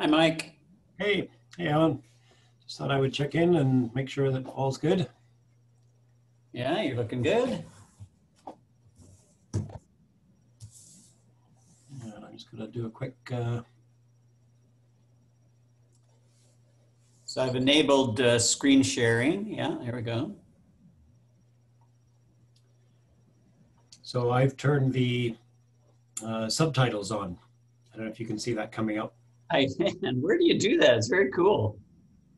Hi, Mike. Hey, hey, Alan. Just thought I would check in and make sure that all's good. Yeah, you're looking good. And I'm just gonna do a quick, uh, So I've enabled uh, screen sharing. Yeah, here we go. so I've turned the uh, subtitles on. I don't know if you can see that coming up. I, and where do you do that? It's very cool.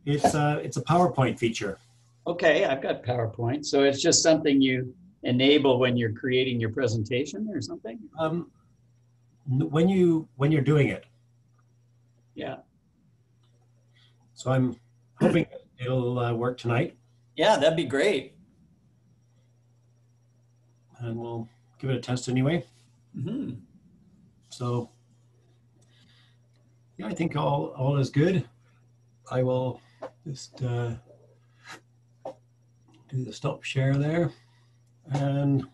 It's a, it's a PowerPoint feature. Okay, I've got PowerPoint. So it's just something you enable when you're creating your presentation or something? Um, when you when you're doing it, Yeah. so I'm hoping it'll uh, work tonight, Yeah, that'd be great. and we'll give it a test anyway. hmm So yeah, I think all all is good. I will just uh, do the stop share there, and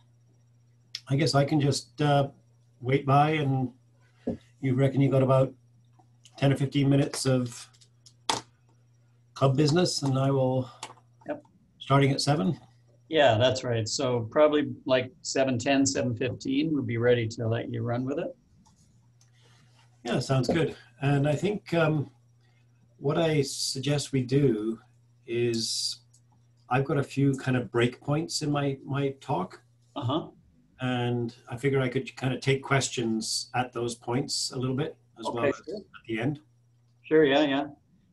I guess I can just uh, wait by, and you reckon you got about ten or fifteen minutes of club business, and I will. Yep. Starting at seven. Yeah, that's right. So probably like 710, 715 would be ready to let you run with it. Yeah, sounds good. And I think um, what I suggest we do is I've got a few kind of break points in my my talk, Uh huh. and I figure I could kind of take questions at those points a little bit as well Okay, as sure. at the end. Sure, yeah, yeah.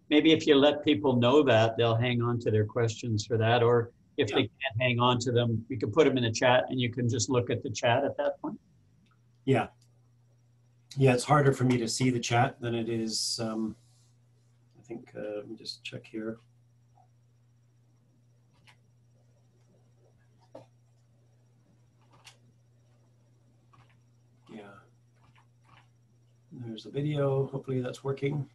Maybe if you let people know that, they'll hang on to their questions for that. Or if they can't hang on to them, you can put them in the chat and you can just look at the chat at that point. Yeah. Yeah, it's harder for me to see the chat than it is. Um, I think, uh, let me just check here. Yeah. There's the video. Hopefully that's working.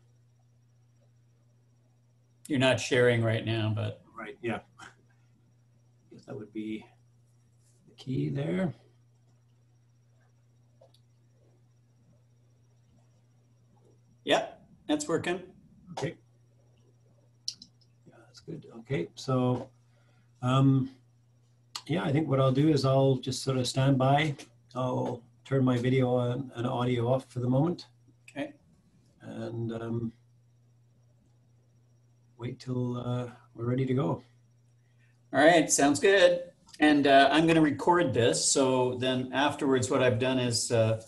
You're not sharing right now, but Right, yeah. Guess that would be the key there. Yeah, that's working. Okay. Yeah, that's good. Okay, so, um, yeah, I think what I'll do is I'll just sort of stand by. I'll turn my video on and audio off for the moment. Okay. And um, wait till uh, we're ready to go. All right, sounds good. And uh, I'm going to record this. So then afterwards, what I've done is uh,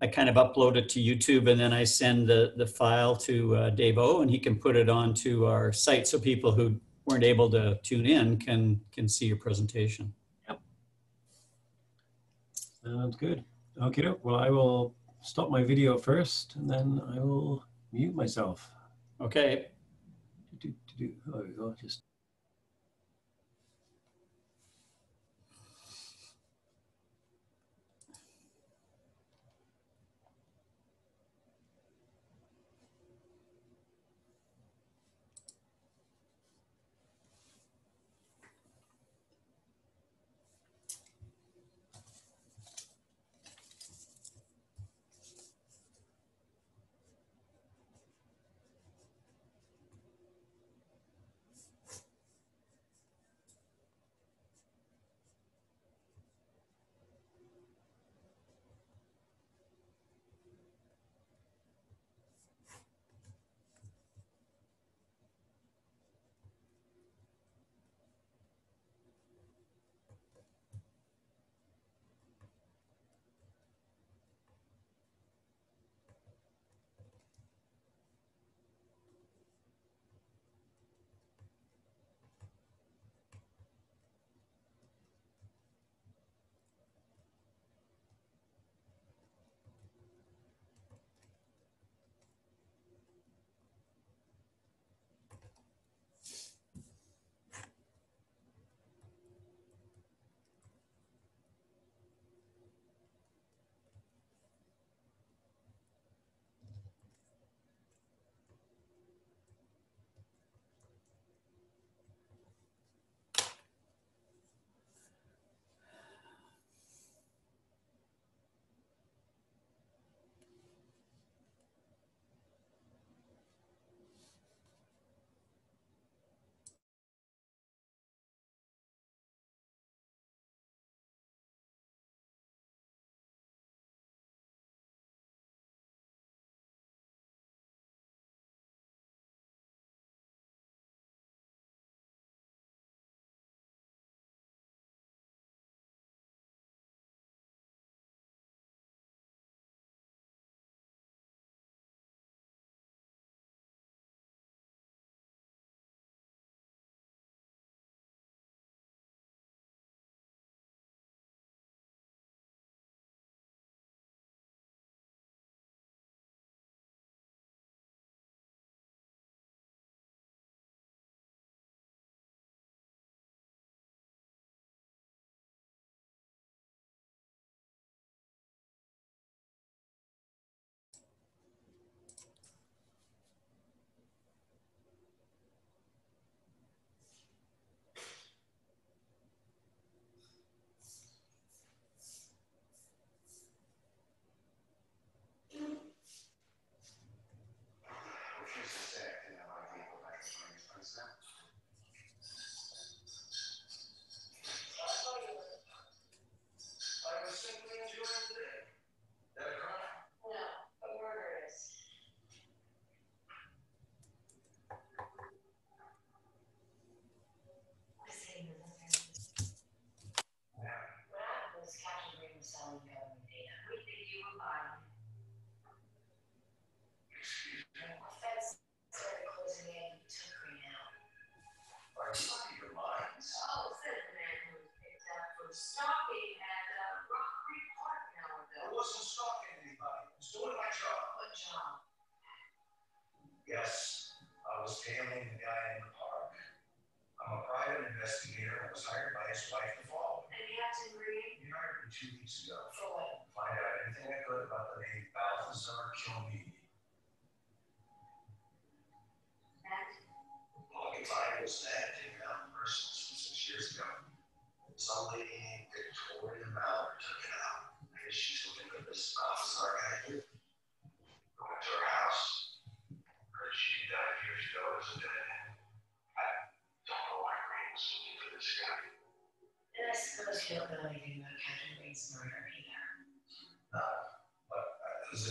I kind of upload it to YouTube and then I send the, the file to uh, Dave O and he can put it onto our site so people who weren't able to tune in can, can see your presentation. Yep. Sounds good. Okay, well, I will stop my video first and then I will mute myself. Okay. Do, do, do. Oh, there we go. Just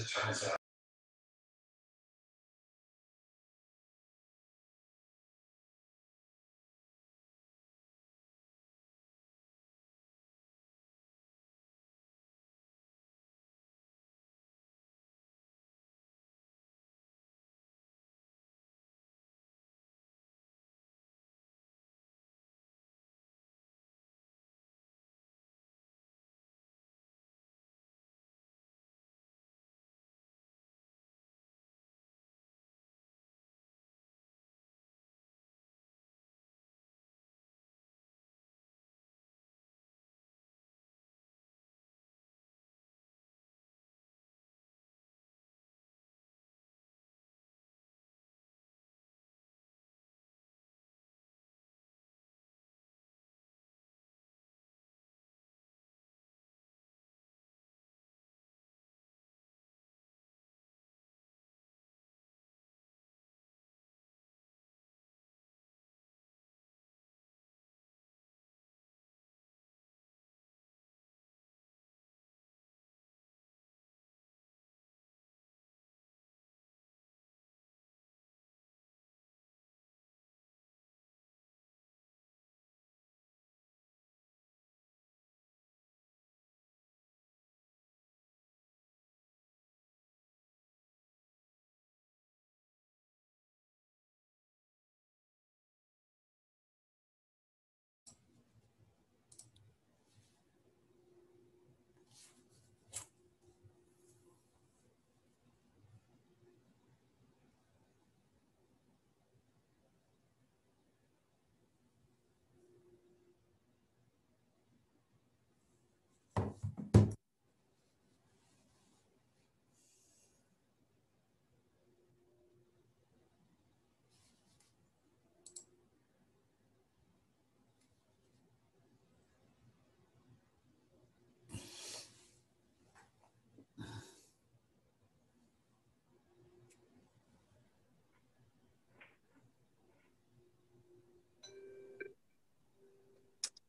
it turns out,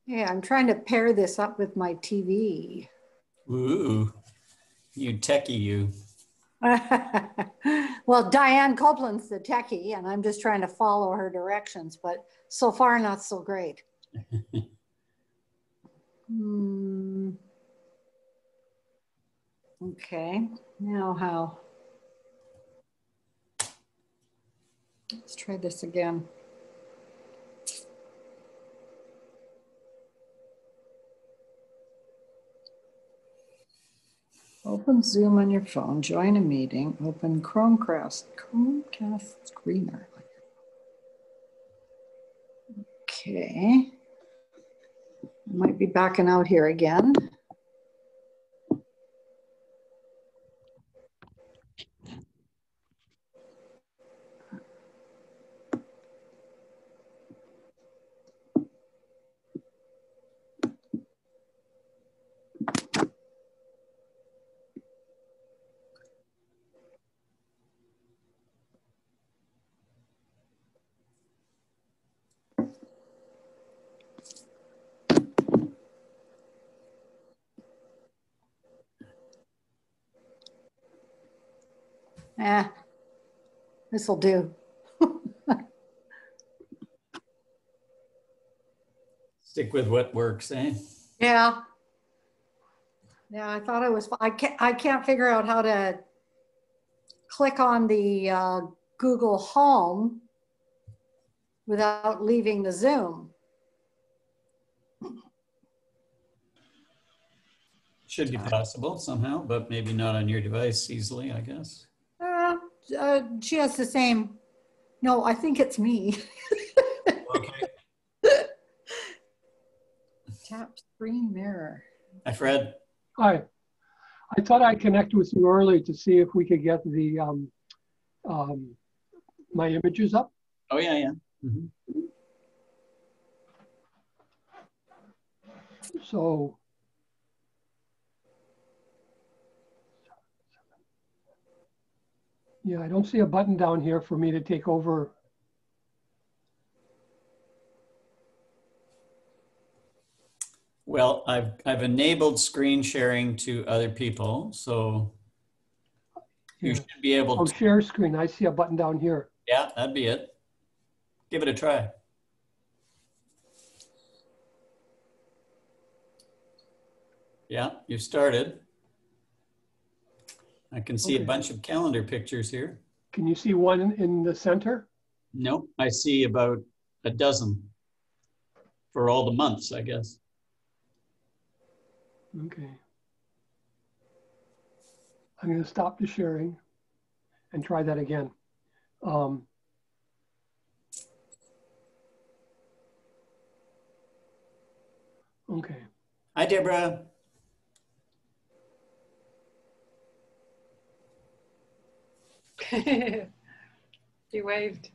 Yeah, I'm trying to pair this up with my TV. Ooh, you techie, you. well, Diane Copeland's the techie, and I'm just trying to follow her directions, but so far, not so great. Hmm. Okay, now how? Let's try this again. Open Zoom on your phone, join a meeting, open Chromecast, Chromecast screener. Okay. Might be backing out here again. Eh, this will do. Stick with what works, eh? Yeah. Yeah, I thought it was, I can't, I can't figure out how to click on the uh, Google Home without leaving the Zoom. Should be possible somehow, but maybe not on your device easily, I guess. Uh, she has the same, no, I think it's me. Okay. Tap screen mirror. Hi, Fred. Hi. I thought I'd connect with you early to see if we could get the, um, um, my images up. Oh, yeah, yeah. Mhm. So. Yeah, I don't see a button down here for me to take over. Well, I've, I've enabled screen sharing to other people, so you Yeah. should be able Oh, to, share screen. I see a button down here. yeah, that'd be it. Give it a try. Yeah, you started. I can see a bunch of calendar pictures here. Can you see one in- in the center? Nope, I see about a dozen for all the months, I guess. Okay. I'm going to stop the sharing and try that again. Um, okay. Hi, Deborah. He waved.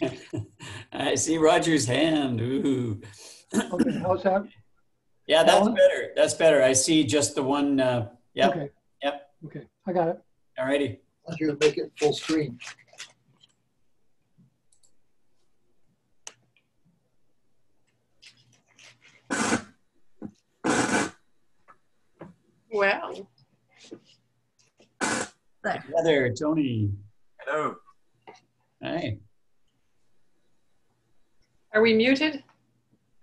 I see Roger's hand. Ooh. Okay. How's that? Yeah, that's Alan? better. That's better. I see just the one. Uh, yep. Okay. Yep. Okay. I got it. All righty. Unless you're make it full screen. Well, Heather, Tony. Hello. Hi. are we muted?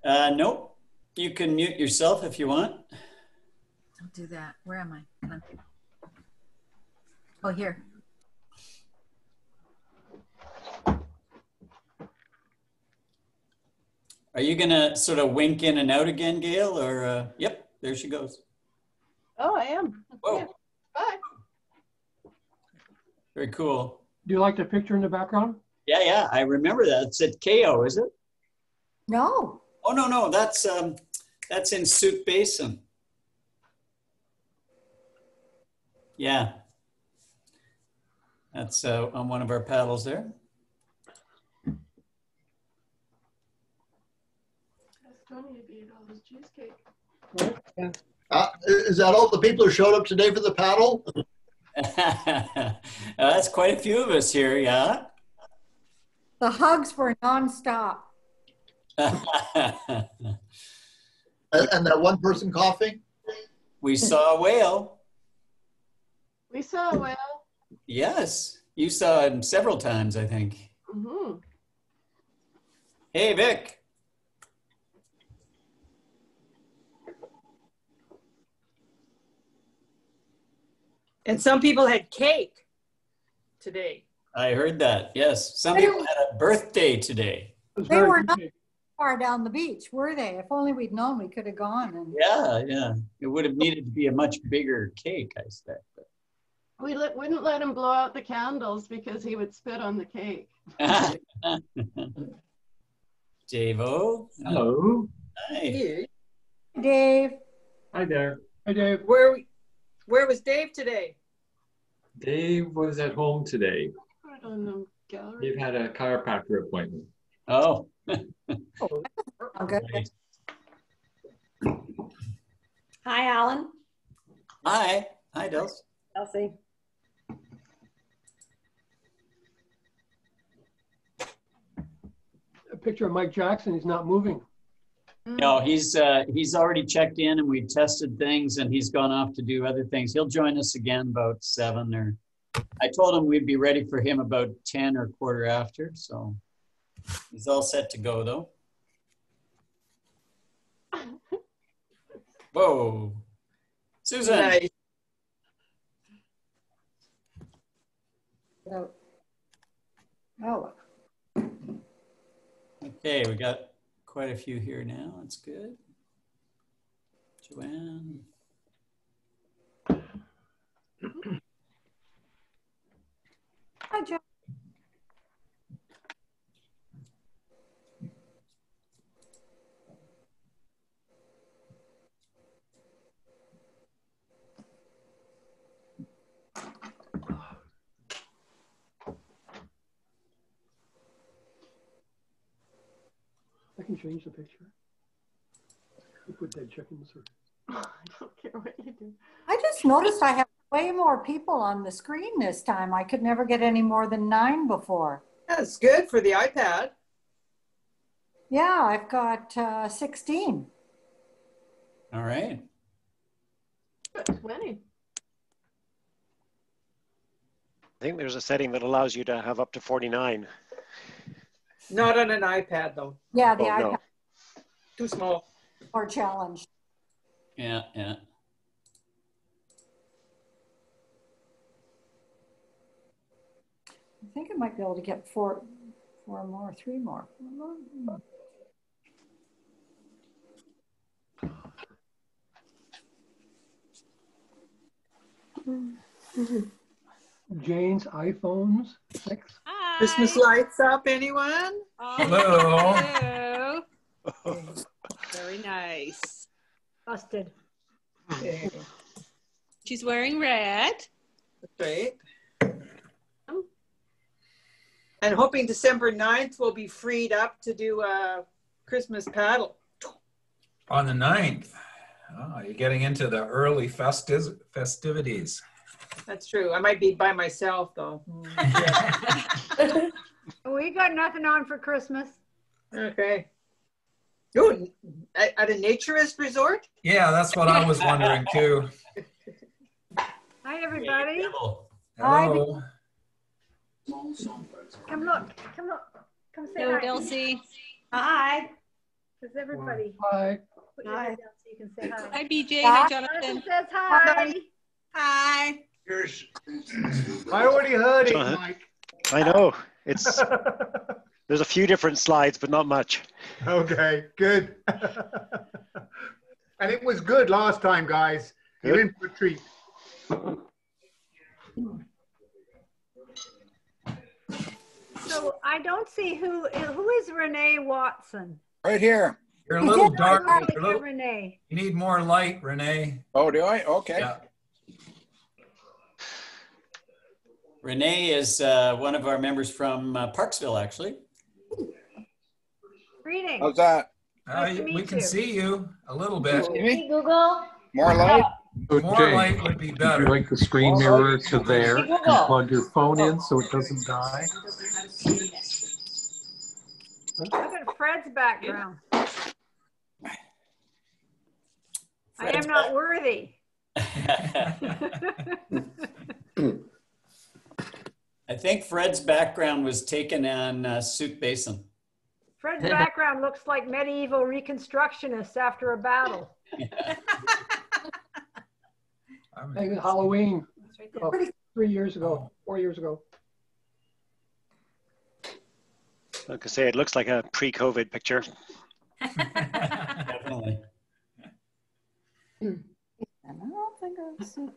Uh, nope. You can mute yourself if you want. I'll do that. Where am I? Oh, here. Are you gonna sort of wink in and out again, Gail? Or uh, yep, there she goes. Oh, I am. Whoa, Yeah. Bye. Very cool. Do you like the picture in the background? Yeah, yeah, I remember that. It's at KO, is it? No, Oh no, no, that's um, that's in Sooke Basin. Yeah, that's uh, on one of our paddles there. Uh, is that all the people who showed up today for the paddle? Uh, that's quite a few of us here, yeah. the hugs were nonstop. And, and that one person coughing? we saw a whale. We saw a whale. Yes, you saw him several times, I think. Mm-hmm. Hey, Vic. And some people had cake today. I heard that. Yes, some people had a birthday today. They were not- Far down the beach, were they? If only we'd known, we could have gone and Yeah, yeah. It would have needed to be a much bigger cake, I expect. We let, wouldn't let him blow out the candles because he would spit on the cake. Davo. Hello. Hi. Dave, Hi there. Hi, Dave. Where, where was Dave today? Dave was at home today. I don't know, gallery. He had a chiropractor appointment. Oh. okay. Hi, Alan. Hi. Hi, Dels. Elsie. A picture of Mike Jackson. He's not moving. No, he's uh, he's already checked in and we've tested things and he's gone off to do other things. He'll join us again about seven or I told him we'd be ready for him about 10 or quarter after. So he's all set to go though. Whoa. Susan. Nice. Oh. Okay, we got quite a few here now. That's good. Joanne. change the picture. You Put dead chickens or. I don't care what you do. I just noticed I have way more people on the screen this time. I could never get any more than nine before. That's good for the iPad. Yeah, I've got uh, 16. All right. But Twenty. I think there's a setting that allows you to have up to 49. Not on an iPad though. Yeah, the Oh, no. iPad Too small. or challenge. Yeah, yeah. I think I might be able to get four, four more, three more. Mm-hmm. Jane's iPhones six. Christmas lights up, anyone? Hello. Hello. Very nice. Busted. She's wearing red. That's Great. Oh. And hoping December 9th will be freed up to do a Christmas paddle. On the 9th. Oh, ah, you're getting into the early festis- festivities. That's true. I might be by myself though. Hmm. We got nothing on for Christmas. Okay. Ooh, at at a naturist resort? Yeah, that's what I was wondering too. Hi, everybody. Hi, Hello. Come look. Come look. Come say Hello, hi. Elsie. Hi. There's everybody. Hi. Put your head down so you can say hi. Hi, BJ. Hi, Jonathan Jonathan. says hi. Hi. I already heard it, Mike. I know. It's there's a few different slides, but not much. Okay, good. and it was good last time, guys. You're in for a treat. So I don't see who, who is Renee Watson? Right here. You're a little dark. I You're a little- Renee. you need more light, Renee. Oh, do I? Okay. Yeah. Renee is uh, one of our members from uh, Parksville, actually. Greetings. How's that? Uh, Nice to we meet can you. see you a little bit. Hey, Google. More light? So More Jane, light would be Would better. you like the screen mirror to there and plug your phone in so it doesn't die? Look at Fred's background. I am not worthy. I think Fred's background was taken on uh, Sooke Basin. Fred's background looks like medieval reconstructionists after a battle. Like Halloween, oh, three years ago, four years ago. Like I say, it looks like a pre-COVID picture. Definitely. I don't think I've seen.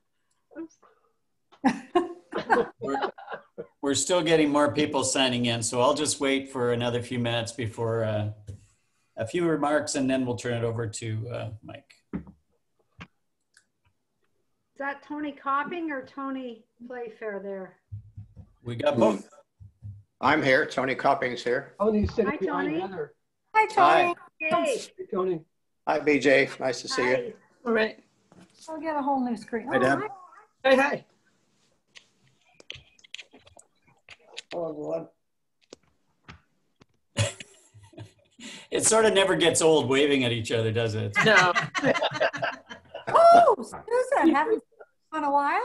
We're, we're still getting more people signing in, so I'll just wait for another few minutes before uh, a few remarks, and then we'll turn it over to uh, Mike. Is that Tony Copping or Tony Playfair there? We got both. I'm here. Tony Copping's here. Tony's Hi, sitting behind Tony. Heather. Hi, Tony. Hey. Hey, Tony. Hi, BJ. Nice to see you. All right. I'll get a whole new screen. Hi, Deb. Oh, Hi, hi. Oh, Hello, everyone. It sort of never gets old waving at each other, does it? No. Oh, Susan, haven't seen you in a while?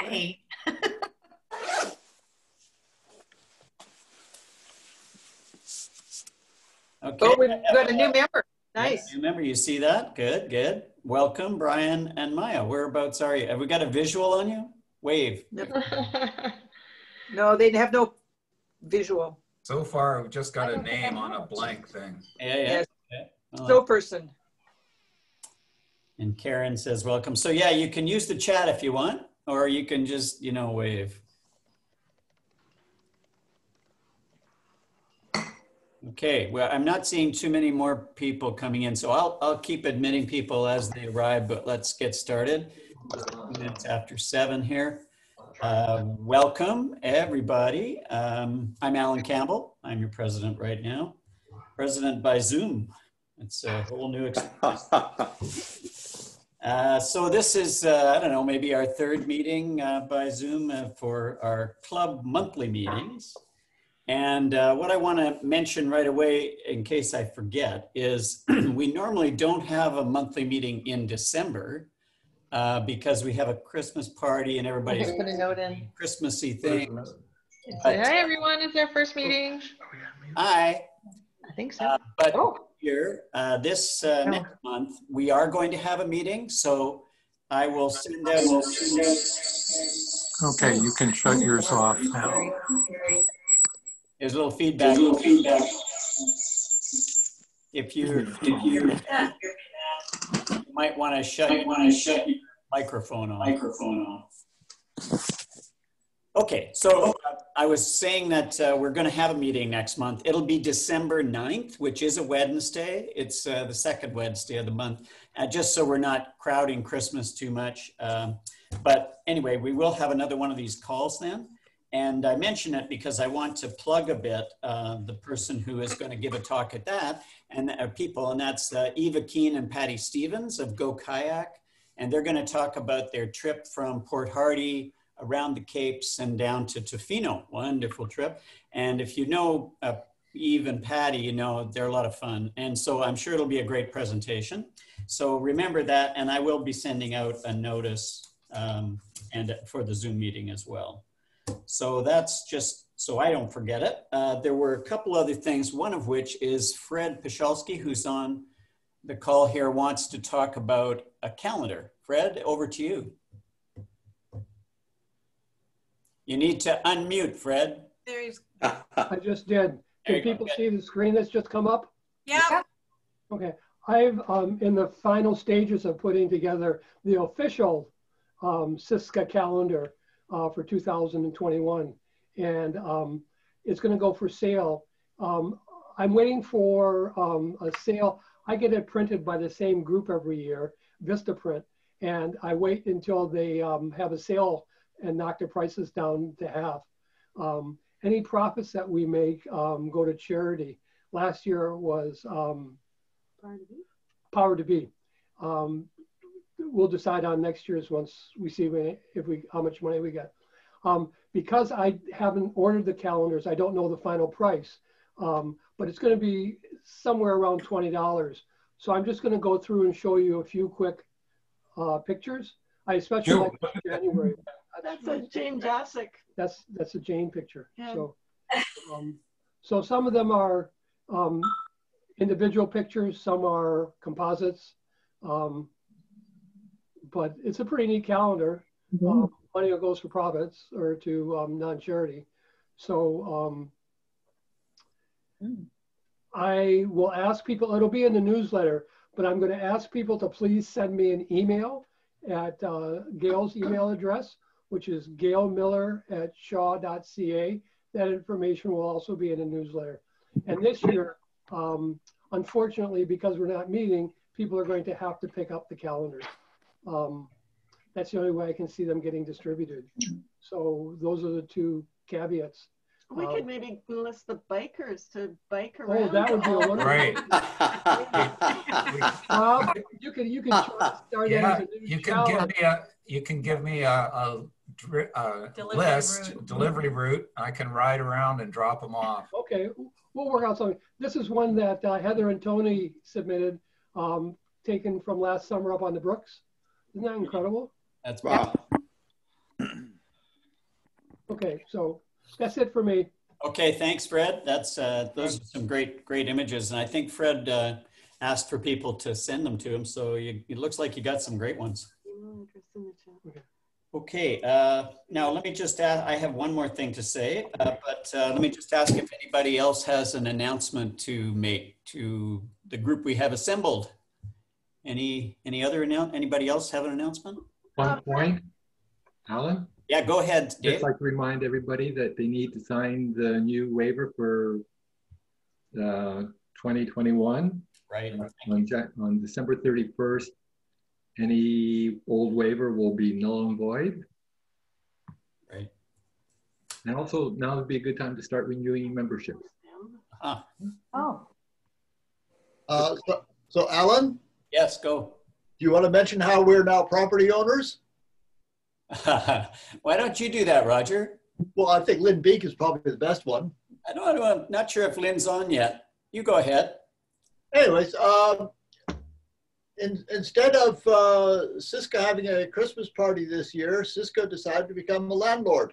Hey. Okay. Oh, we've got a new member. Nice. New member, you see that? Good, good. Welcome, Brian and Maya. Whereabouts are you? Have we got a visual on you? Wave. No, they have no visual. So far, we've just got a name on a blank thing. Yeah, yeah. Yes. Okay. No person. And Karen says, welcome. So yeah, you can use the chat if you want, or you can just, you know, wave. Okay, well, I'm not seeing too many more people coming in, so I'll, I'll keep admitting people as they arrive, but let's get started. It's after seven here. Uh, welcome, everybody. Um, I'm Alan Campbell. I'm your president right now. president by Zoom. It's a whole new experience. Uh, so this is, uh, I don't know, maybe our third meeting uh, by Zoom uh, for our club monthly meetings. And uh, what I want to mention right away, in case I forget, is we normally don't have a monthly meeting in December uh, because we have a Christmas party and everybody's Just put a note in. Christmassy thing. Say, hi, everyone. It's our first meeting. Hi. I think so. Uh, but here, uh, this uh, next month, we are going to have a meeting. So I will send out. Okay, you can shut yours off now. There's a little feedback. If you, if you, you might want to shut, you want to shut your microphone on. Microphone on. Okay, so uh, I was saying that uh, we're going to have a meeting next month. It'll be December 9th, which is a Wednesday. It's uh, the second Wednesday of the month, uh, just so we're not crowding Christmas too much. Um, but anyway, we will have another one of these calls then. And I mention it because I want to plug a bit uh, the person who is going to give a talk at that and uh, people, and that's uh, Eva Keen and Patty Stevens of Go Kayak. And they're going to talk about their trip from Port Hardy around the Capes and down to Tofino. Wonderful trip. And if you know uh, Eve and Patty, you know they're a lot of fun. And so I'm sure it'll be a great presentation. So remember that, and I will be sending out a notice um, and for the Zoom meeting as well. So that's just so I don't forget it. Uh, there were a couple other things, one of which is Fred Pachalski, who's on the call here, wants to talk about a calendar. Fred, over to you. You need to unmute, Fred. There's, I just did. Can people see the screen that's just come up? yeah, Okay, I've um, in the final stages of putting together the official um, Siska calendar uh, for 2021, and um, it's going to go for sale. Um, I'm waiting for um, a sale. I get it printed by the same group every year, Vistaprint, and I wait until they um, have a sale and knock the prices down to half. Um, any profits that we make um, go to charity. Last year was um, Power to Be. Um, we'll decide on next year's once we see we- if we how much money we get. Um, because I haven't ordered the calendars, I don't know the final price, um, but it's going to be somewhere around twenty dollars. So I'm just going to go through and show you a few quick uh, pictures. I especially Sure. like January. That's a Jane Jasic. That's that's a Jane picture. Yeah. So, um, so some of them are um, individual pictures, some are composites, um, but it's a pretty neat calendar. Um, money goes for profits or to um, non-charity. So um, I will ask people. It'll be in the newsletter, but I'm going to ask people to please send me an email at uh, Gail's email address which is Gail Miller at shaw.ca. That information will also be in the newsletter. And this year, um, unfortunately, because we're not meeting, people are going to have to pick up the calendars. Um, that's the only way I can see them getting distributed. So those are the two caveats. We Um, could maybe enlist the bikers to bike around. Oh, that would be a wonderful. Right. Well, you can you can start that Yeah, as a new you can challenge. give me a, you can give me a, a, dri- a Delivery list, route. delivery route. I can ride around and drop them off. Okay, we'll work out something. This is one that uh, Heather and Tony submitted, um, taken from last summer up on the Brooks. Isn't that incredible? That's Wow. Okay, so that's it for me. Okay, thanks, Fred. That's uh, those are some great, great images, and I think Fred uh, asked for people to send them to him. So you, it looks like you got some great ones. Okay, uh, now let me just ask, I have one more thing to say, uh, but uh, let me just ask if anybody else has an announcement to make to the group we have assembled. Any any other announce? Anybody else have an announcement? One point, Alan? Yeah, go ahead, Dave. Just like to remind everybody that they need to sign the new waiver for uh, 2021 Right. on, on December 31st. Any old waiver will be null and void. Right. And also now would be a good time to start renewing memberships. Ah, Oh, Uh, so, so Alan, Yes, go. do you want to mention how we're now property owners? Why don't you do that, Roger? Well, I think Lynn Beek is probably the best one. I don't, I'm not sure if Lynn's on yet. You go ahead. Anyways, um, in, instead of uh, SISKA having a Christmas party this year, SISKA decided to become a landlord.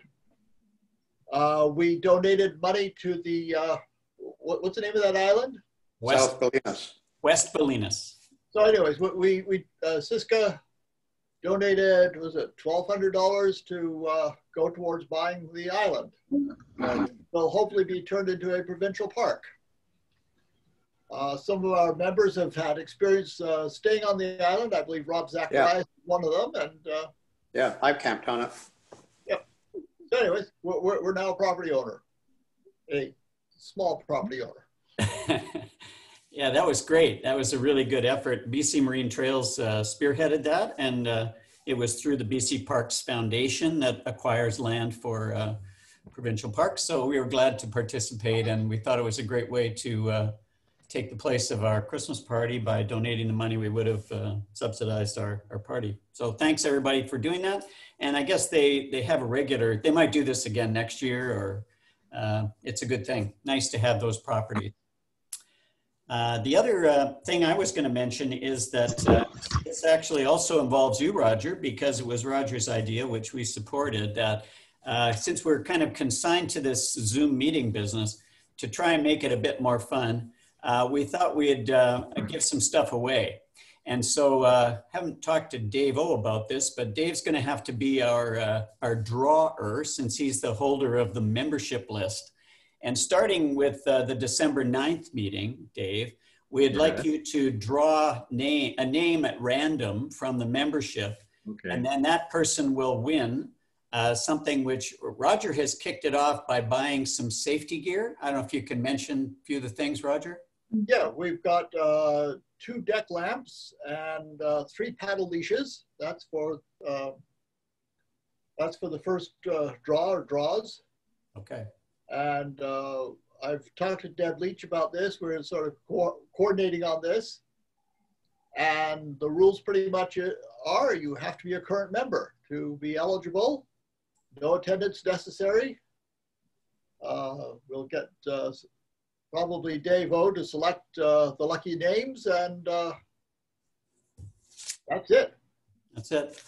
Uh, we donated money to the, uh, what, what's the name of that island? West, Ballenas. West Ballenas. So anyways, we, we, we uh, SISKA donated, was it $1,200 to uh, go towards buying the island. And will hopefully be turned into a provincial park. Uh, some of our members have had experience uh, staying on the island. I believe Rob Zacharias is one of them. And uh, Yeah, I've camped on it. Yeah. so anyways, we're, we're, we're now a property owner, a small property owner. Yeah, that was great. That was a really good effort. BC Marine Trails uh, spearheaded that, and uh, it was through the BC Parks Foundation that acquires land for uh, provincial parks. So we were glad to participate, and we thought it was a great way to uh, take the place of our Christmas party by donating the money we would have uh, subsidized our, our party. So thanks everybody for doing that. And I guess they they have a regular. They might do this again next year, or uh, it's a good thing. Nice to have those properties. Uh, the other uh, thing I was going to mention is that uh, this actually also involves you, Roger, because it was Roger's idea, which we supported. That uh, since we're kind of consigned to this Zoom meeting business, to try and make it a bit more fun, uh, we thought we'd give some stuff away. And so, uh, haven't talked to Dave O about this, but Dave's going to have to be our our drawer since he's the holder of the membership list. And starting with uh, the December 9th meeting, Dave, we'd like you to draw name, a name at random from the membership. Okay. And then that person will win uh, something which Roger has kicked it off by buying some safety gear. I don't know if you can mention a few of the things, Roger. Yeah, we've got uh, two deck lamps and uh, three paddle leashes. That's for uh, that's for the first uh, draw or draws. Okay. And uh, I've talked to Deb Leach about this. We're sort of co- coordinating on this. And the rules pretty much are you have to be a current member to be eligible. No attendance necessary. Uh, we'll get uh, probably Dave O to select uh, the lucky names, and uh, that's it. That's it.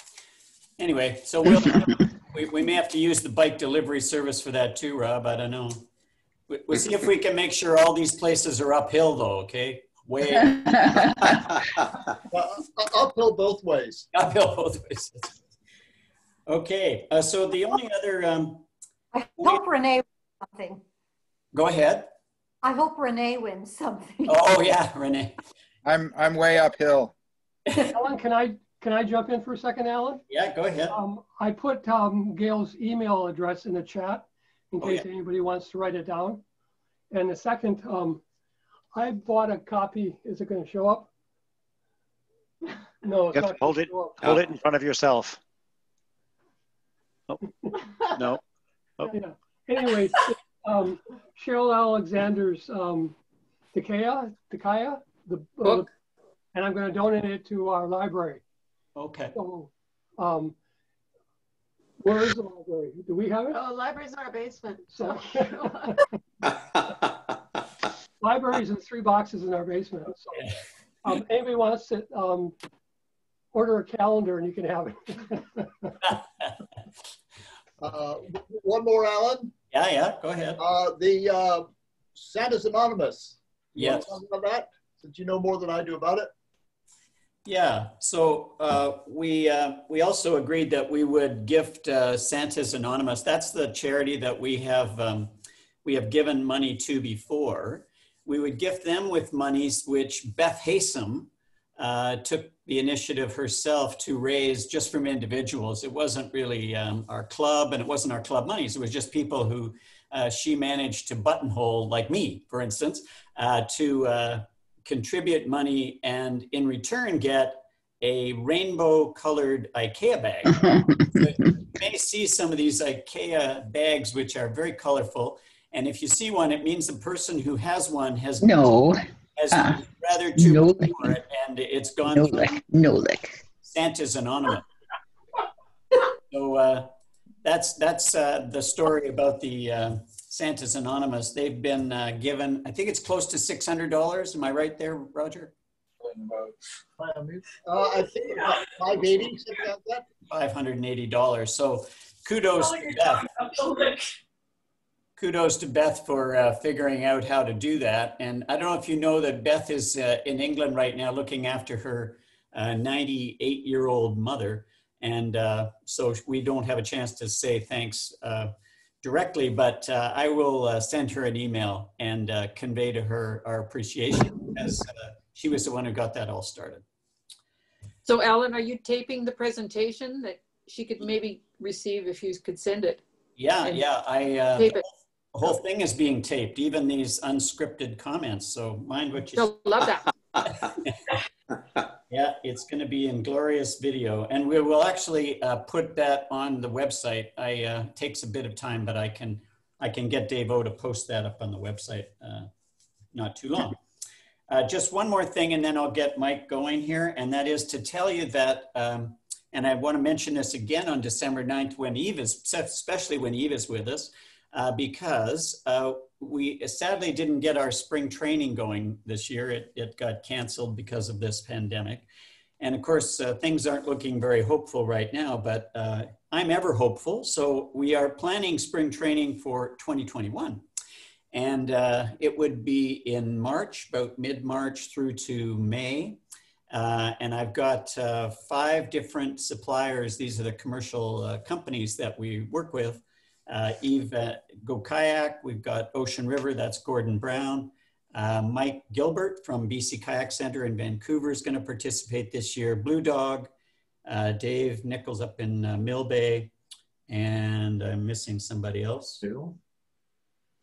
Anyway, so we'll, we, we may have to use the bike delivery service for that too, Rob. I don't know. We- We'll see if we can make sure all these places are uphill though, okay? Way Uh, uphill both ways. uphill both ways. Okay, uh, so the only other, um, I hope Renee wins something. go ahead. I hope Renee wins something. Oh, yeah, Renee. I'm I'm way uphill. Alan, can I, can I jump in for a second, Alan? Yeah, go ahead. Um, I put um, Gail's email address in the chat in Oh, case yeah. anybody wants to write it down. And the second, um, I bought a copy. Is it going to show up? No, it's You not. to hold it, show up. hold it in front of yourself. Oh, no. Oh. Yeah. Anyways, um, Cheryl Alexander's um, Takaya, Takaya, the book, and I'm going to donate it to our library. Okay. So, um, where is the library? Do we have it? Oh, library's in our basement. So Library's in three boxes in our basement. So, um, anybody wants to um, order a calendar and you can have it. Uh, one more, Alan. Yeah, yeah, go ahead. Uh, the uh, Santa's Anonymous. You wanna Yes. talk about that, since you know more than I do about it. Yeah, so uh, we uh, we also agreed that we would gift uh, Santa's Anonymous. That's the charity that we have um, we have given money to before. We would gift them with monies which Beth Haysom uh, took the initiative herself to raise just from individuals. It wasn't really um, our club, and it wasn't our club monies. It was just people who uh, she managed to buttonhole, like me, for instance, uh, to contribute money and in return get a rainbow colored IKEA bag. you may see some of these IKEA bags which are very colorful. And if you see one, it means the person who has one has No. has Ah. rather too No for it, and it's gone. No lick, no lick. Santa's Anonymous. So uh, that's that's uh, the story about the uh, Santa's Anonymous. They've been uh, given, I think it's close to six hundred dollars. Am I right there, Roger? Uh, I think about 580, something like that. Five hundred and eighty dollars. So kudos to Beth. Kudos to Beth for uh, figuring out how to do that. And I don't know if you know that Beth is uh, in England right now looking after her 98 year old mother. And uh, so we don't have a chance to say thanks uh, directly, but uh, I will uh, send her an email and uh, convey to her our appreciation as uh, she was the one who got that all started. So Alan, are you taping the presentation that she could maybe receive if you could send it? Yeah, yeah. I uh, Tape it. the whole thing is being taped, even these unscripted comments. So mind what you. They'll love that. Yeah, it's going to be in glorious video, and we will actually uh, put that on the website. I uh, takes a bit of time, but I can I can get Dave O to post that up on the website. Uh, not too long. Uh, just one more thing, and then I'll get Mike going here, and that is to tell you that. Um, and I want to mention this again on December 9th when Eve is, especially when Eve is with us, uh, because uh, we sadly didn't get our spring training going this year. It, it got canceled because of this pandemic. And of course, uh, things aren't looking very hopeful right now, but uh, I'm ever hopeful. So we are planning spring training for 2021. And uh, it would be in March, about mid March through to May. Uh, and I've got uh, five different suppliers. These are the commercial uh, companies that we work with. Uh, Eve at Go Kayak, we've got Ocean River, that's Gordon Brown. Uh, Mike Gilbert from BC Kayak Center in Vancouver is going to participate this year. Blue Dog, uh, Dave Nichols up in uh, Mill Bay, and I'm missing somebody else. Skill?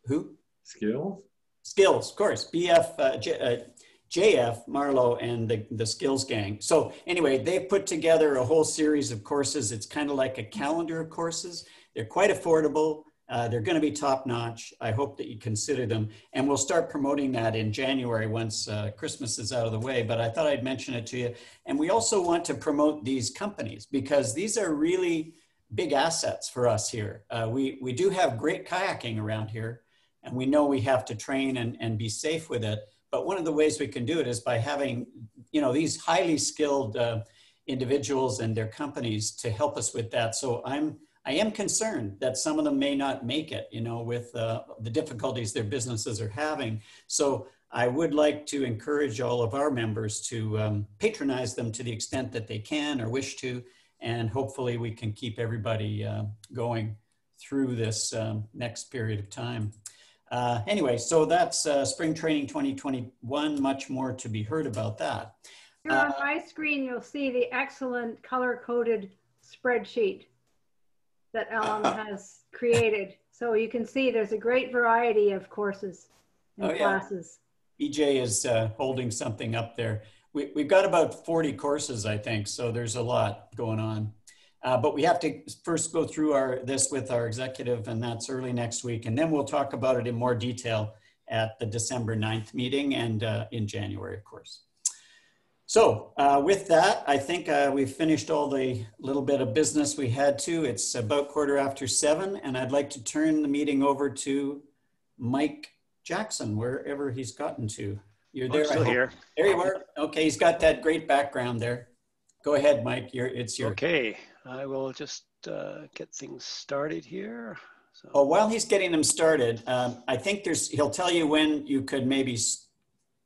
Who? Skills? Skills, of course. BF, uh, J, uh, JF, Marlowe, and the, the Skills Gang. So anyway, they've put together a whole series of courses. It's kind of like a calendar of courses. They're quite affordable. Uh, they're going to be top notch. I hope that you consider them. And we'll start promoting that in January once uh, Christmas is out of the way. But I thought I'd mention it to you. And we also want to promote these companies because these are really big assets for us here. Uh, we, we do have great kayaking around here, and we know we have to train and, and be safe with it. But one of the ways we can do it is by having, you know, these highly skilled uh, individuals and their companies to help us with that. So I'm I am concerned that some of them may not make it, you know, with uh, the difficulties their businesses are having. So I would like to encourage all of our members to um, patronize them to the extent that they can or wish to, and hopefully we can keep everybody uh, going through this um, next period of time. Uh, anyway, so that's uh, Spring Training 2021, much more to be heard about that. Here on my screen, you'll see the excellent color-coded spreadsheet that Alan has created. So you can see there's a great variety of courses and Oh, yeah. classes. EJ is uh, holding something up there. We, we've got about 40 courses, I think, so there's a lot going on. Uh, but we have to first go through our this with our executive, and that's early next week. And then we'll talk about it in more detail at the December 9th meeting and uh, in January, of course. So uh, with that, I think uh, we've finished all the little bit of business we had to. It's about quarter after seven, and I'd like to turn the meeting over to Mike Jackson, wherever he's gotten to. You're I'm there. I still here. There you are. Okay, he's got that great background there. Go ahead, Mike. You're, it's your. Okay, I will just uh, get things started here. Oh, while he's getting them started, um, I think there's, he'll tell you when you could maybe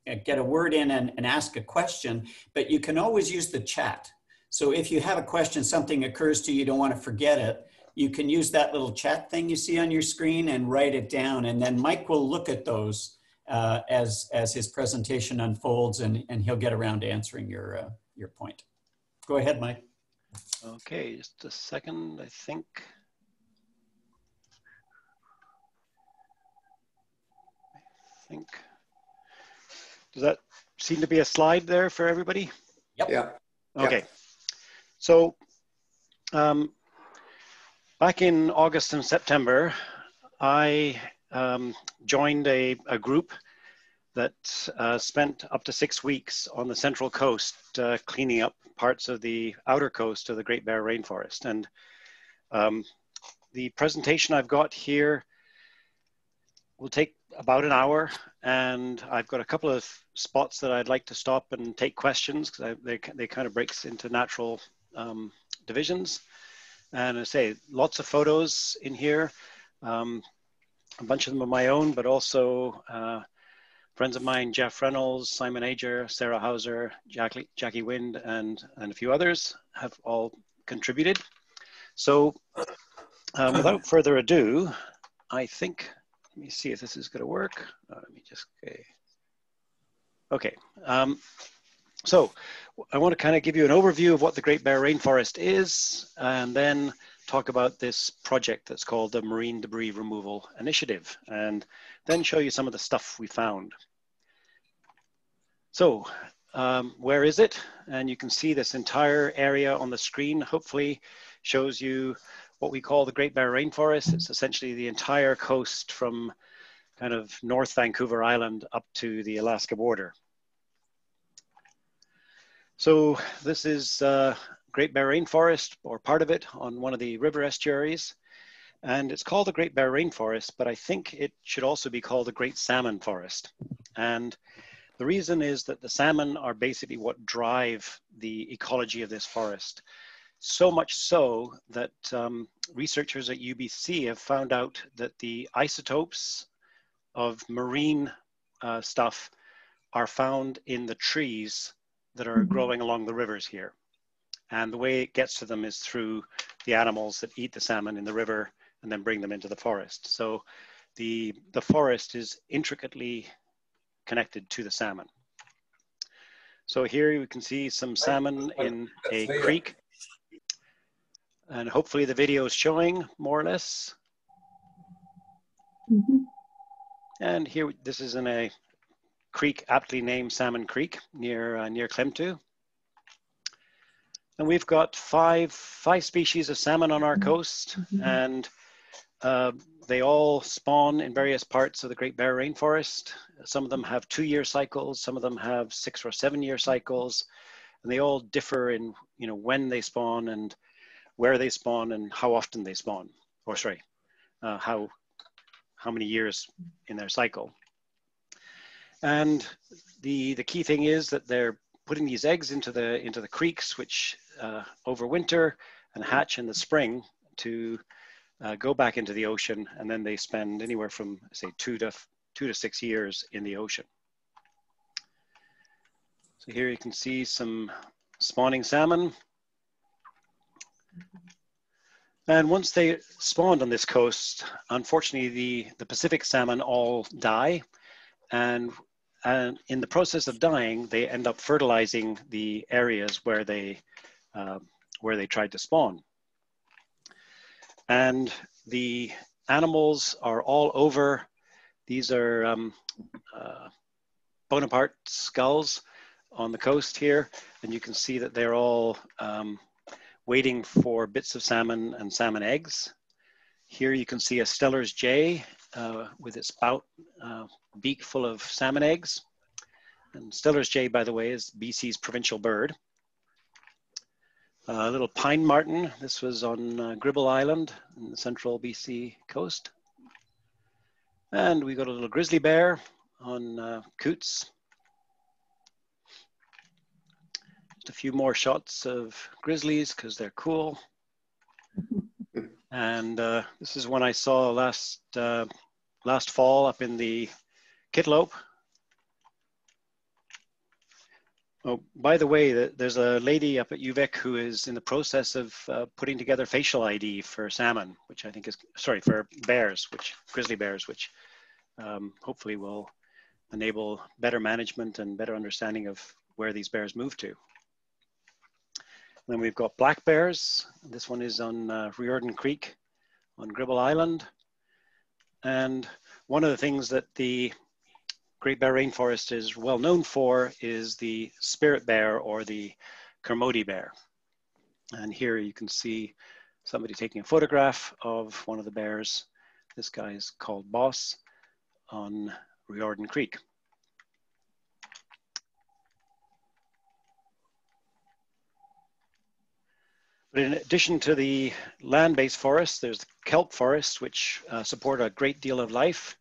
uh, get a word in and, and ask a question, but you can always use the chat. So if you have a question, something occurs to you, you don't want to forget it, you can use that little chat thing you see on your screen and write it down. And then Mike will look at those uh, as, as his presentation unfolds and, and he'll get around to answering your, uh, your point. Go ahead, Mike. Okay, just a second, I think. I think. Does that seem to be a slide there for everybody? Yep. Yeah. Okay. So um, back in August and September, I um, joined a, a group that uh, spent up to six weeks on the central coast uh, cleaning up parts of the outer coast of the Great Bear Rainforest. And um, the presentation I've got here will take about an hour and I've got a couple of spots that I'd like to stop and take questions because they, they kind of breaks into natural um, divisions. And I say lots of photos in here. Um, a bunch of them are my own, but also uh, friends of mine, Jeff Reynolds, Simon Ager, Sarah Hauser, Jackie, Jackie Wind, and, and a few others have all contributed. So um, without further ado, I think, let me see if this is gonna work. Uh, let me just, okay. Okay, um, so I want to kind of give you an overview of what the Great Bear Rainforest is, and then talk about this project that's called the Marine Debris Removal Initiative, and then show you some of the stuff we found. So um, where is it? And you can see this entire area on the screen, hopefully shows you what we call the Great Bear Rainforest. It's essentially the entire coast from kind of North Vancouver Island up to the Alaska border. So this is uh, Great Bear Rainforest, or part of it, on one of the river estuaries. And it's called the Great Bear Rainforest, but I think it should also be called the Great Salmon Forest. And the reason is that the salmon are basically what drive the ecology of this forest. So much so that um, researchers at UBC have found out that the isotopes of marine uh, stuff are found in the trees that are growing along the rivers here. And the way it gets to them is through the animals that eat the salmon in the river and then bring them into the forest. So the, the forest is intricately connected to the salmon. So here you can see some salmon in a creek. And hopefully the video is showing more or less. Mm -hmm. And here, this is in a creek aptly named Salmon Creek near uh, near Klemtu. And we've got five five species of salmon on our coast, mm-hmm. and uh, they all spawn in various parts of the Great Bear Rainforest. Some of them have two-year cycles, some of them have six or seven-year cycles, and they all differ in you know when they spawn and where they spawn and how often they spawn. Or sorry, uh, how how many years in their cycle. And the, the key thing is that they're putting these eggs into the, into the creeks, which uh, overwinter and hatch in the spring to uh, go back into the ocean. And then they spend anywhere from say two to, two to six years in the ocean. So here you can see some spawning salmon. And once they spawned on this coast, unfortunately, the, the Pacific salmon all die. And and in the process of dying, they end up fertilizing the areas where they uh, where they tried to spawn. And the animals are all over. These are um, uh, Bonaparte's gulls on the coast here, and you can see that they're all um, waiting for bits of salmon and salmon eggs. Here you can see a Steller's jay uh, with its spout uh, beak full of salmon eggs. And Steller's jay, by the way, is BC's provincial bird. A little pine marten. This was on uh, Gribble Island in the central BC coast. And we got a little grizzly bear on uh, Coutts. Just a few more shots of grizzlies because they're cool. and uh, this is one I saw last uh, last fall up in the Kitlope. Oh, by the way, there's a lady up at UVic who is in the process of uh, putting together facial ID for salmon, which I think is, sorry, for bears, which grizzly bears, which um, hopefully will enable better management and better understanding of where these bears move to. Then we've got black bears. This one is on uh, Riordan Creek on Gribble Island. And one of the things that the Great Bear Rainforest is well known for is the spirit bear or the Kermode bear. And here you can see somebody taking a photograph of one of the bears. This guy is called Boss on Riordan Creek. But in addition to the land-based forests, there's the kelp forests, which uh, support a great deal of life.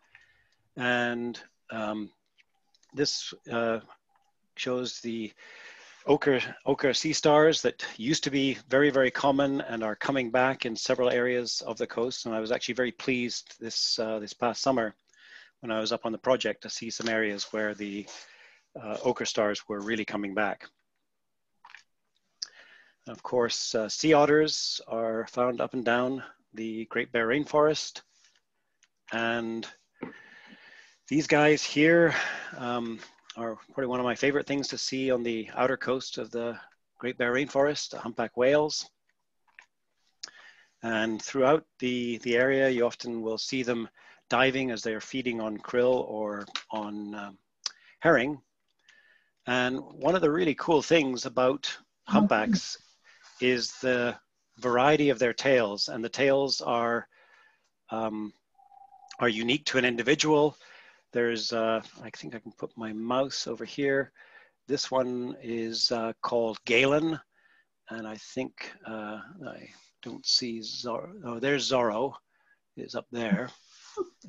And um, this uh, shows the ochre, ochre sea stars that used to be very, very common and are coming back in several areas of the coast. And I was actually very pleased this, uh, this past summer when I was up on the project to see some areas where the uh, ochre stars were really coming back. Of course, uh, sea otters are found up and down the Great Bear Rainforest. And these guys here um, are probably one of my favorite things to see on the outer coast of the Great Bear Rainforest, the humpback whales. And throughout the, the area, you often will see them diving as they are feeding on krill or on um, herring. And one of the really cool things about humpbacks is the variety of their tails, and the tails are um, are unique to an individual. There's, uh, I think I can put my mouse over here. This one is uh, called Galen, and I think uh, I don't see Zorro. Oh, there's Zorro, is up there.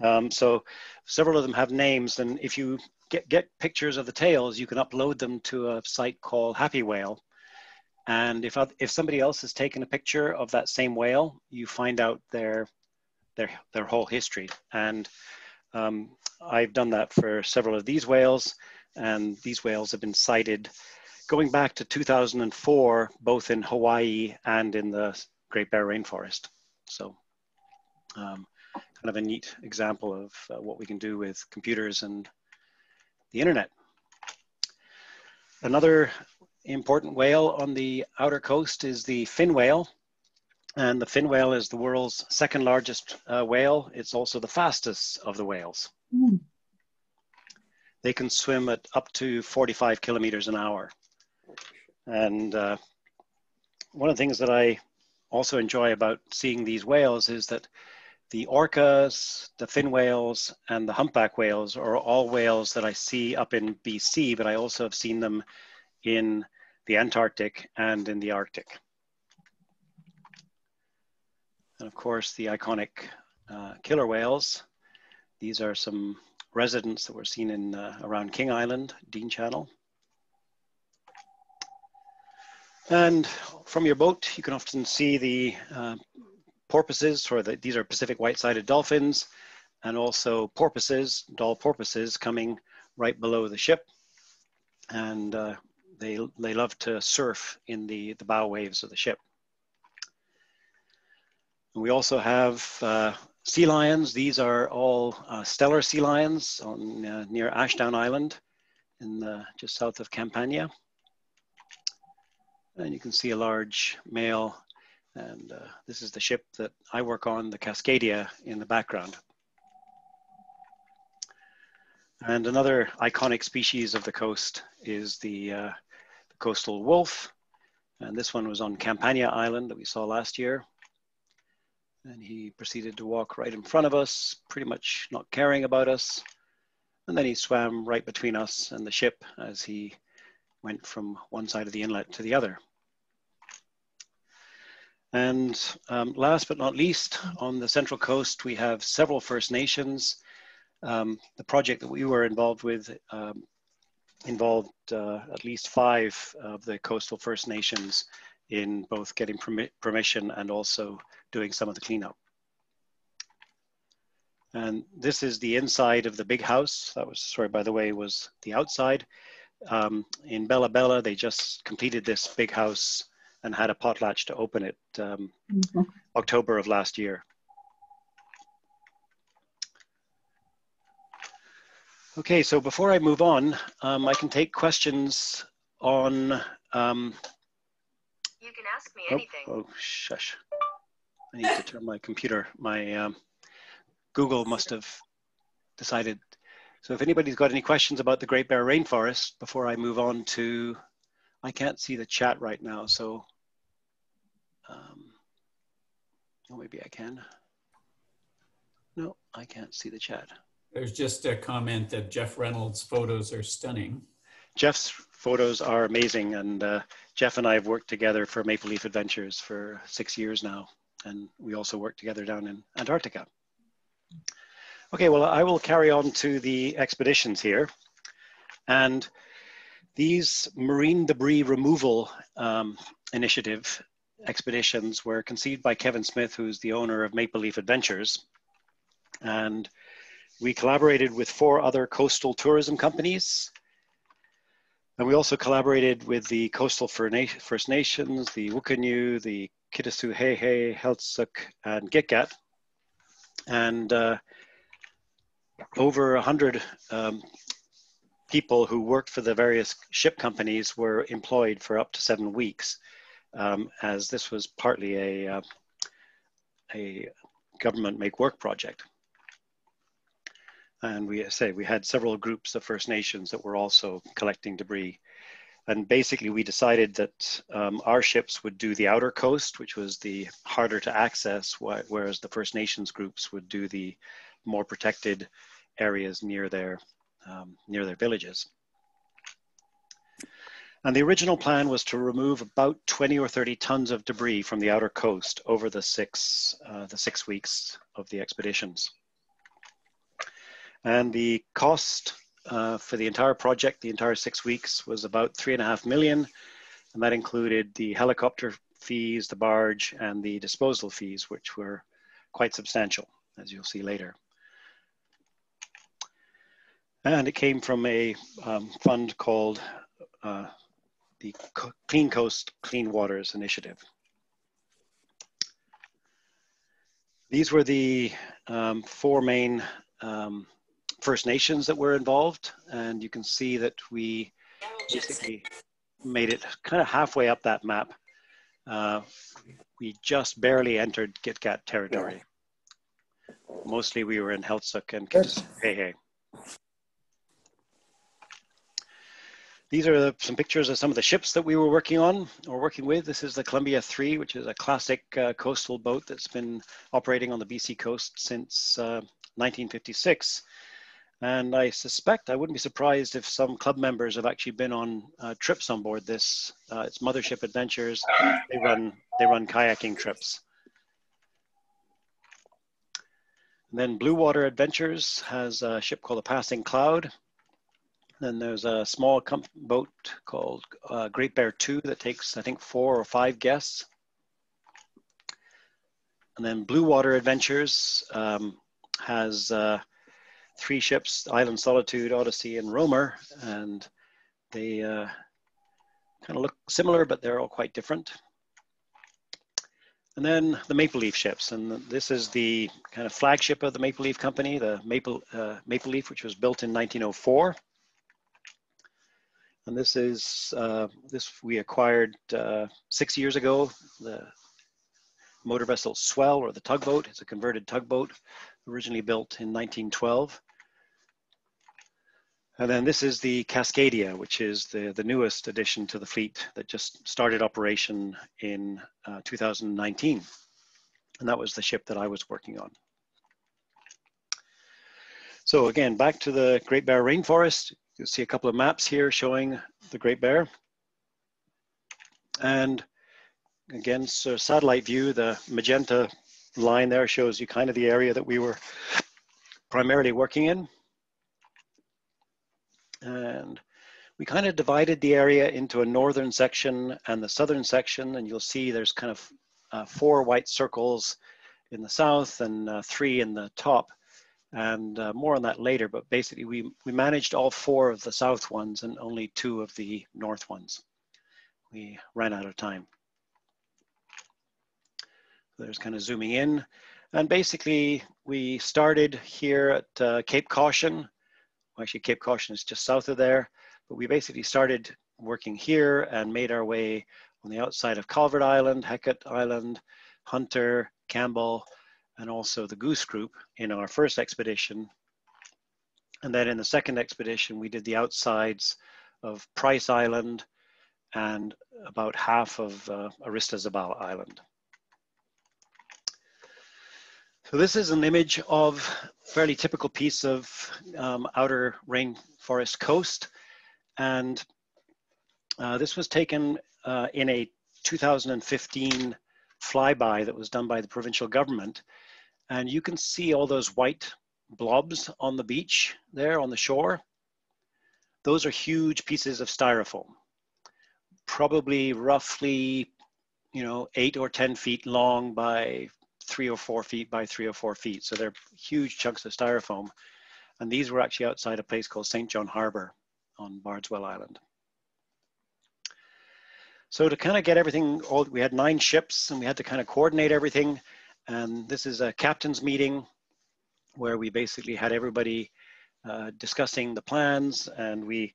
Um, so several of them have names, and if you get get pictures of the tails, you can upload them to a site called Happy Whale and if, if somebody else has taken a picture of that same whale, you find out their, their, their whole history. And um, I've done that for several of these whales, and these whales have been sighted going back to 2004, both in Hawaii and in the Great Bear Rainforest. So um, kind of a neat example of uh, what we can do with computers and the internet. Another important whale on the outer coast is the fin whale. And the fin whale is the world's second largest uh, whale. It's also the fastest of the whales. Mm. They can swim at up to 45 kilometers an hour. And uh, one of the things that I also enjoy about seeing these whales is that the orcas, the fin whales, and the humpback whales are all whales that I see up in BC, but I also have seen them in the Antarctic and in the Arctic. And of course, the iconic uh, killer whales. These are some residents that were seen in uh, around King Island, Dean Channel. And from your boat, you can often see the uh, porpoises, or the, these are Pacific white-sided dolphins, and also porpoises, Dall porpoises, coming right below the ship. And uh, they, they love to surf in the, the bow waves of the ship. We also have uh, sea lions. These are all uh, Steller sea lions on, uh, near Ashdown Island in the, just south of Campania. And you can see a large male. And uh, this is the ship that I work on, the Cascadia, in the background. And another iconic species of the coast is the uh, coastal wolf. And this one was on Campania Island that we saw last year. And he proceeded to walk right in front of us, pretty much not caring about us. And then he swam right between us and the ship as he went from one side of the inlet to the other. And um, last but not least, on the Central Coast, we have several First Nations. Um, the project that we were involved with um, involved uh, at least five of the coastal First Nations in both getting permi permission and also doing some of the cleanup. And this is the inside of the big house. That was, sorry, by the way, was the outside. Um, in Bella Bella, they just completed this big house and had a potlatch to open it um, mm -hmm. October of last year. Okay, so before I move on, um, I can take questions on. You can ask me oh, anything. Oh, shush. I need to turn my computer. My um, Google must have decided. So if anybody's got any questions about the Great Bear Rainforest before I move on to, I can't see the chat right now, so. Um, oh, maybe I can. No, I can't see the chat. There's just a comment that Jeff Reynolds' photos are stunning. Jeff's photos are amazing. And uh, Jeff and I have worked together for Maple Leaf Adventures for six years now. And we also work together down in Antarctica. Okay, well, I will carry on to the expeditions here. And these marine debris removal um, initiative expeditions were conceived by Kevin Smith, who's the owner of Maple Leaf Adventures. And we collaborated with four other coastal tourism companies. And we also collaborated with the Coastal First Nations, the Wuikinuxv, the Kitasoo Heiltsuk, and Gitga'at. And uh, over 100 um, people who worked for the various ship companies were employed for up to seven weeks, um, as this was partly a, uh, a government make work project. And we say we had several groups of First Nations that were also collecting debris. And basically, we decided that um, our ships would do the outer coast, which was the harder to access, whereas the First Nations groups would do the more protected areas near their um, near their villages. And the original plan was to remove about 20 or 30 tons of debris from the outer coast over the six, uh, the six weeks of the expeditions. And the cost uh, for the entire project, the entire six weeks, was about three and a half million. And that included the helicopter fees, the barge, and the disposal fees, which were quite substantial, as you'll see later. And it came from a um, fund called uh, the Clean Coast Clean Waters Initiative. These were the um, four main um, First Nations that were involved. And you can see that we basically made it kind of halfway up that map. Uh, we just barely entered Gitga'at territory. Mostly we were in Heiltsuk and Kitasoo These are the, some pictures of some of the ships that we were working on or working with. This is the Columbia 3, which is a classic uh, coastal boat that's been operating on the BC coast since uh, 1956. And I suspect, I wouldn't be surprised if some club members have actually been on uh, trips on board this. Uh, it's Mothership Adventures. They run, they run kayaking trips. And then Blue Water Adventures has a ship called the Passing Cloud. Then there's a small boat called uh, Great Bear 2 that takes, I think, four or five guests. And then Blue Water Adventures um, has uh, three ships, Island Solitude, Odyssey, and Roamer, and they uh, kind of look similar, but they're all quite different. And then the Maple Leaf ships, and this is the kind of flagship of the Maple Leaf Company, the Maple, uh, Maple Leaf, which was built in 1904. And this is, uh, this we acquired uh, six years ago, the motor vessel Swell, or the tugboat. It's a converted tugboat, originally built in 1912. And then this is the Cascadia, which is the, the newest addition to the fleet that just started operation in uh, 2019. And that was the ship that I was working on. So again, back to the Great Bear Rainforest. You'll see a couple of maps here showing the Great Bear. And again, so satellite view, the magenta line there shows you kind of the area that we were primarily working in. And we kind of divided the area into a northern section and the southern section. And you'll see there's kind of uh, four white circles in the south and uh, three in the top. And uh, more on that later, but basically we, we managed all four of the south ones and only two of the north ones. We ran out of time. There's kind of zooming in. And basically we started here at uh, Cape Caution actually Cape Caution is just south of there, but we basically started working here and made our way on the outside of Calvert Island, Hecate Island, Hunter, Campbell, and also the Goose Group in our first expedition. And then in the second expedition, we did the outsides of Price Island and about half of uh, Aristizabal Island. So this is an image of a fairly typical piece of um, outer rainforest coast. And Uh, this was taken uh, in a 2015 flyby that was done by the provincial government. And you can see all those white blobs on the beach there on the shore. Those are huge pieces of styrofoam, probably roughly, you know, eight or 10 feet long by three or four feet by three or four feet. So they're huge chunks of styrofoam. And these were actually outside a place called St. John Harbor on Bardswell Island. So to kind of get everything, all, we had nine ships and we had to kind of coordinate everything. And this is a captain's meeting where we basically had everybody uh, discussing the plans and we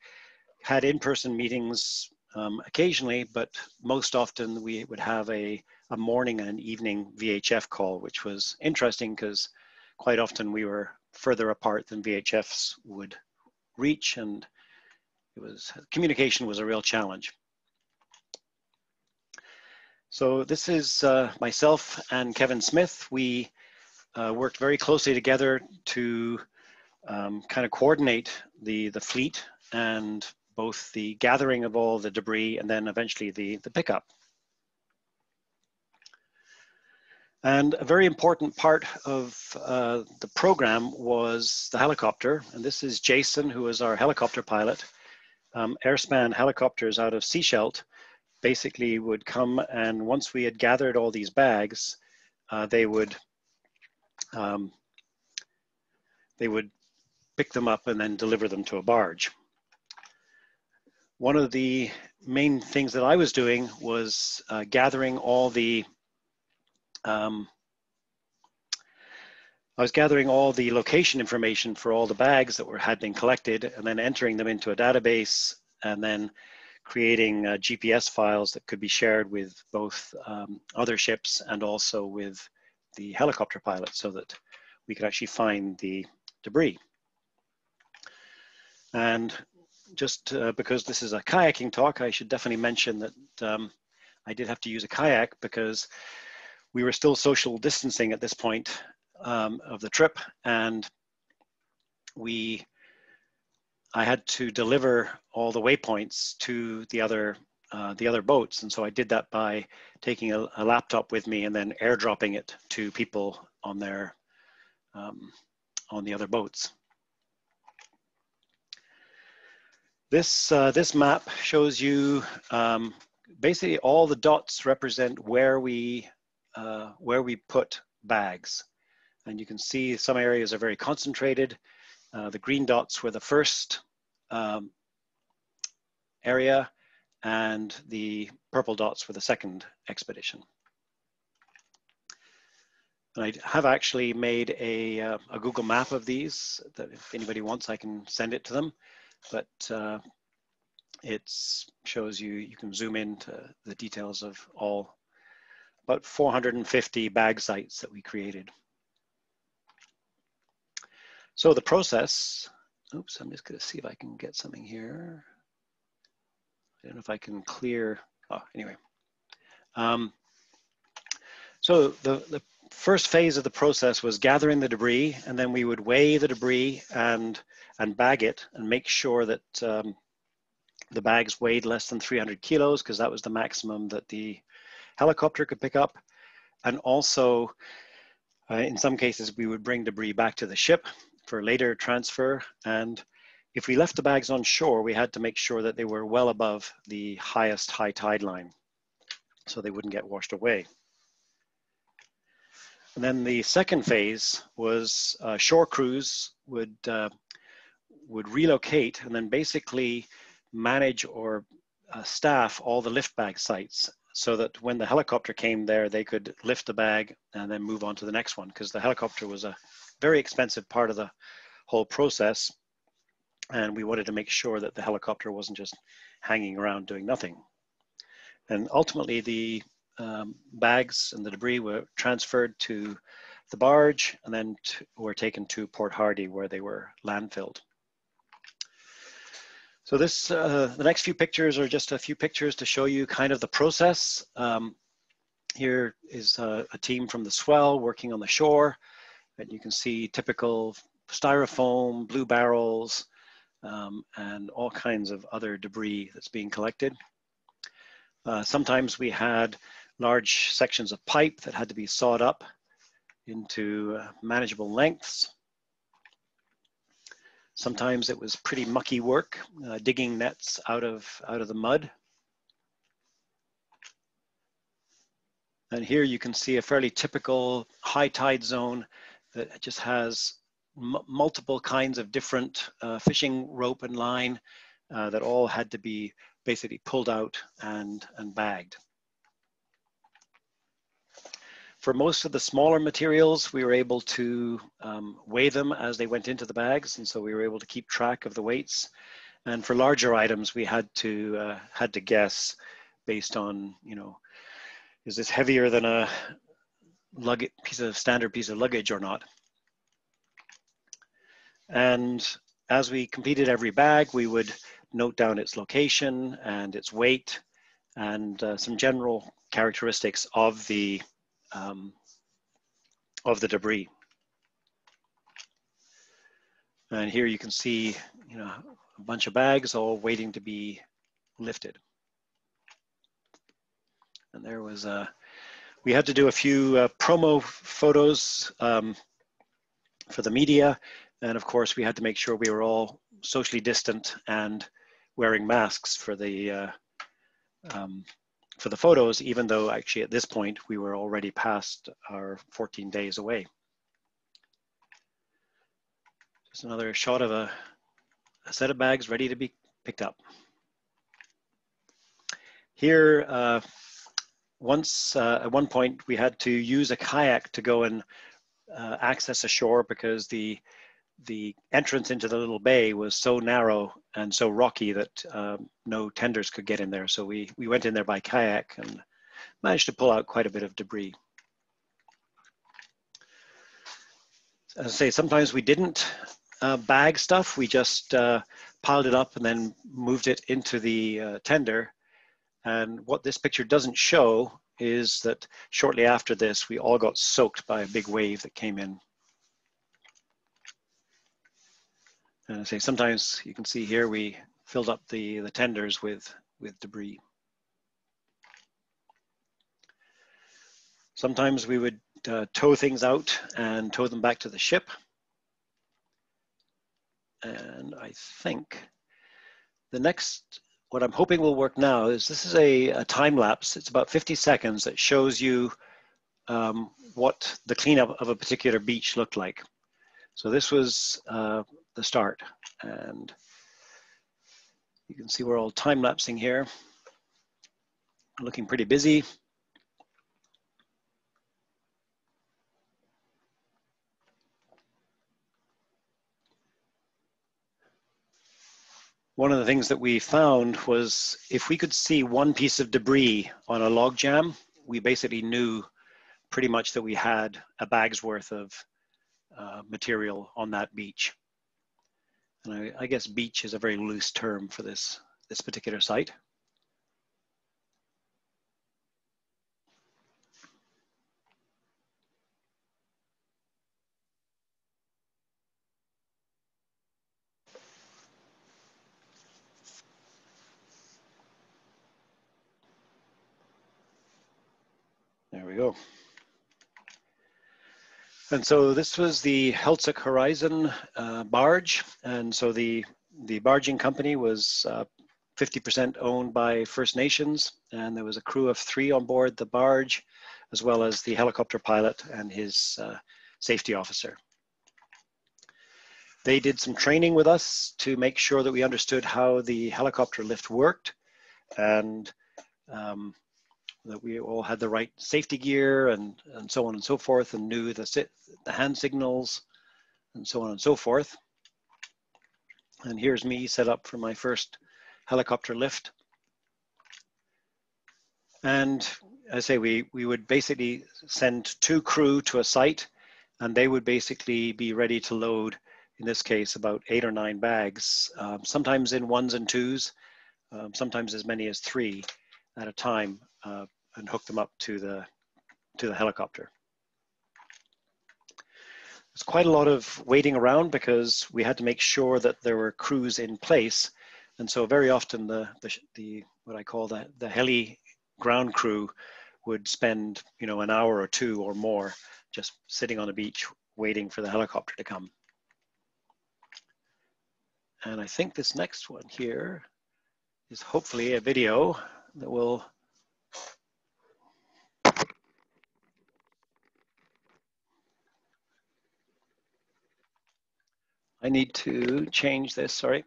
had in-person meetings um, occasionally, but most often we would have a, a morning and evening VHF call, which was interesting because quite often we were further apart than VHFs would reach and it was communication was a real challenge. So this is uh, myself and Kevin Smith. We uh, worked very closely together to um, kind of coordinate the, the fleet and both the gathering of all the debris and then eventually the, the pickup. And a very important part of uh, the program was the helicopter. And this is Jason, who is our helicopter pilot. Um, Airspan helicopters out of Sechelt basically would come and once we had gathered all these bags, uh, they would um, they would pick them up and then deliver them to a barge. One of the main things that I was doing was uh, gathering all the um, I was gathering all the location information for all the bags that were had been collected and then entering them into a database and then creating uh, GPS files that could be shared with both um, other ships and also with the helicopter pilot so that we could actually find the debris. And just uh, because this is a kayaking talk, I should definitely mention that um, I did have to use a kayak because we were still social distancing at this point um, of the trip and we I had to deliver all the waypoints to the other uh, the other boats, and so I did that by taking a, a, laptop with me and then airdropping it to people on their um, on the other boats. This uh, this map shows you um, basically all the dots represent where we uh, where we put bags, and you can see some areas are very concentrated. Uh, the green dots were the first um, area and the purple dots were the second expedition. And I have actually made a, uh, a Google map of these that if anybody wants, I can send it to them. But uh, it shows you, you can zoom into the details of all about 450 bag sites that we created. So the process, oops, I'm just gonna see if I can get something here. I don't know if I can clear, oh, anyway. Um, so the, the first phase of the process was gathering the debris and then we would weigh the debris and, and bag it and make sure that um, the bags weighed less than 300 kilos because that was the maximum that the helicopter could pick up. And also, uh, in some cases, we would bring debris back to the ship for later transfer. And if we left the bags on shore, we had to make sure that they were well above the highest high tide line so they wouldn't get washed away. And then the second phase was uh, shore crews would, uh, would relocate and then basically manage or uh, staff all the lift bag sites so that when the helicopter came there, they could lift the bag and then move on to the next one because the helicopter was a very expensive part of the whole process. And we wanted to make sure that the helicopter wasn't just hanging around doing nothing. And ultimately, the um, bags and the debris were transferred to the barge and then were taken to Port Hardy where they were landfilled. So this, uh, the next few pictures are just a few pictures to show you kind of the process. Um, here is a, a, team from the swell working on the shore. And you can see typical styrofoam, blue barrels, um, and all kinds of other debris that's being collected. Uh, sometimes we had large sections of pipe that had to be sawed up into uh, manageable lengths. Sometimes it was pretty mucky work, uh, digging nets out of, out of the mud. And here you can see a fairly typical high tide zone that just has multiple kinds of different uh, fishing rope and line uh, that all had to be basically pulled out and, and bagged. For most of the smaller materials, we were able to um, weigh them as they went into the bags, and so we were able to keep track of the weights. And for larger items, we had to uh, had to guess based on you know, is this heavier than a luggage piece of standard piece of luggage or not? And as we completed every bag, we would note down its location and its weight and uh, some general characteristics of the um, of the debris. And here you can see, you know, a bunch of bags all waiting to be lifted. And there was a, we had to do a few uh, promo photos um, for the media. And of course, we had to make sure we were all socially distant and wearing masks for the uh, um, for the photos, even though actually at this point we were already past our 14 days away. Just another shot of a, a set of bags ready to be picked up. Here, uh, once uh, at one point we had to use a kayak to go and uh, access a shore because the the entrance into the little bay was so narrow and so rocky that um, no tenders could get in there. So we, we went in there by kayak and managed to pull out quite a bit of debris. As I say, sometimes we didn't uh, bag stuff. We just uh, piled it up and then moved it into the uh, tender. And what this picture doesn't show is that shortly after this, we all got soaked by a big wave that came in. And I say sometimes you can see here we filled up the, the tenders with, with debris. Sometimes we would uh, tow things out and tow them back to the ship. And I think the next, what I'm hoping will work now is this is a, a time lapse. It's about 50 seconds that shows you um, what the cleanup of a particular beach looked like. So this was uh, the start. And you can see we're all time lapsing here. Looking pretty busy. One of the things that we found was if we could see one piece of debris on a log jam, we basically knew pretty much that we had a bag's worth of uh, material on that beach. And I, I guess beach is a very loose term for this, this particular site. There we go. And so this was the Heiltsuk Horizon uh, barge. And so the, the barging company was 50% uh, owned by First Nations. And there was a crew of three on board the barge, as well as the helicopter pilot and his uh, safety officer. They did some training with us to make sure that we understood how the helicopter lift worked. And um, that we all had the right safety gear and, and so on and so forth and knew the, the hand signals and so on and so forth. And here's me set up for my first helicopter lift. And I say we, we would basically send two crew to a site and they would basically be ready to load, in this case, about eight or nine bags, um, sometimes in ones and twos, um, sometimes as many as three at a time uh, and hook them up to the, to the helicopter. There's quite a lot of waiting around because we had to make sure that there were crews in place. And so very often the, the, the what I call the, the heli ground crew would spend, you know, an hour or two or more just sitting on the beach waiting for the helicopter to come. And I think this next one here is hopefully a video that will I need to change this, sorry.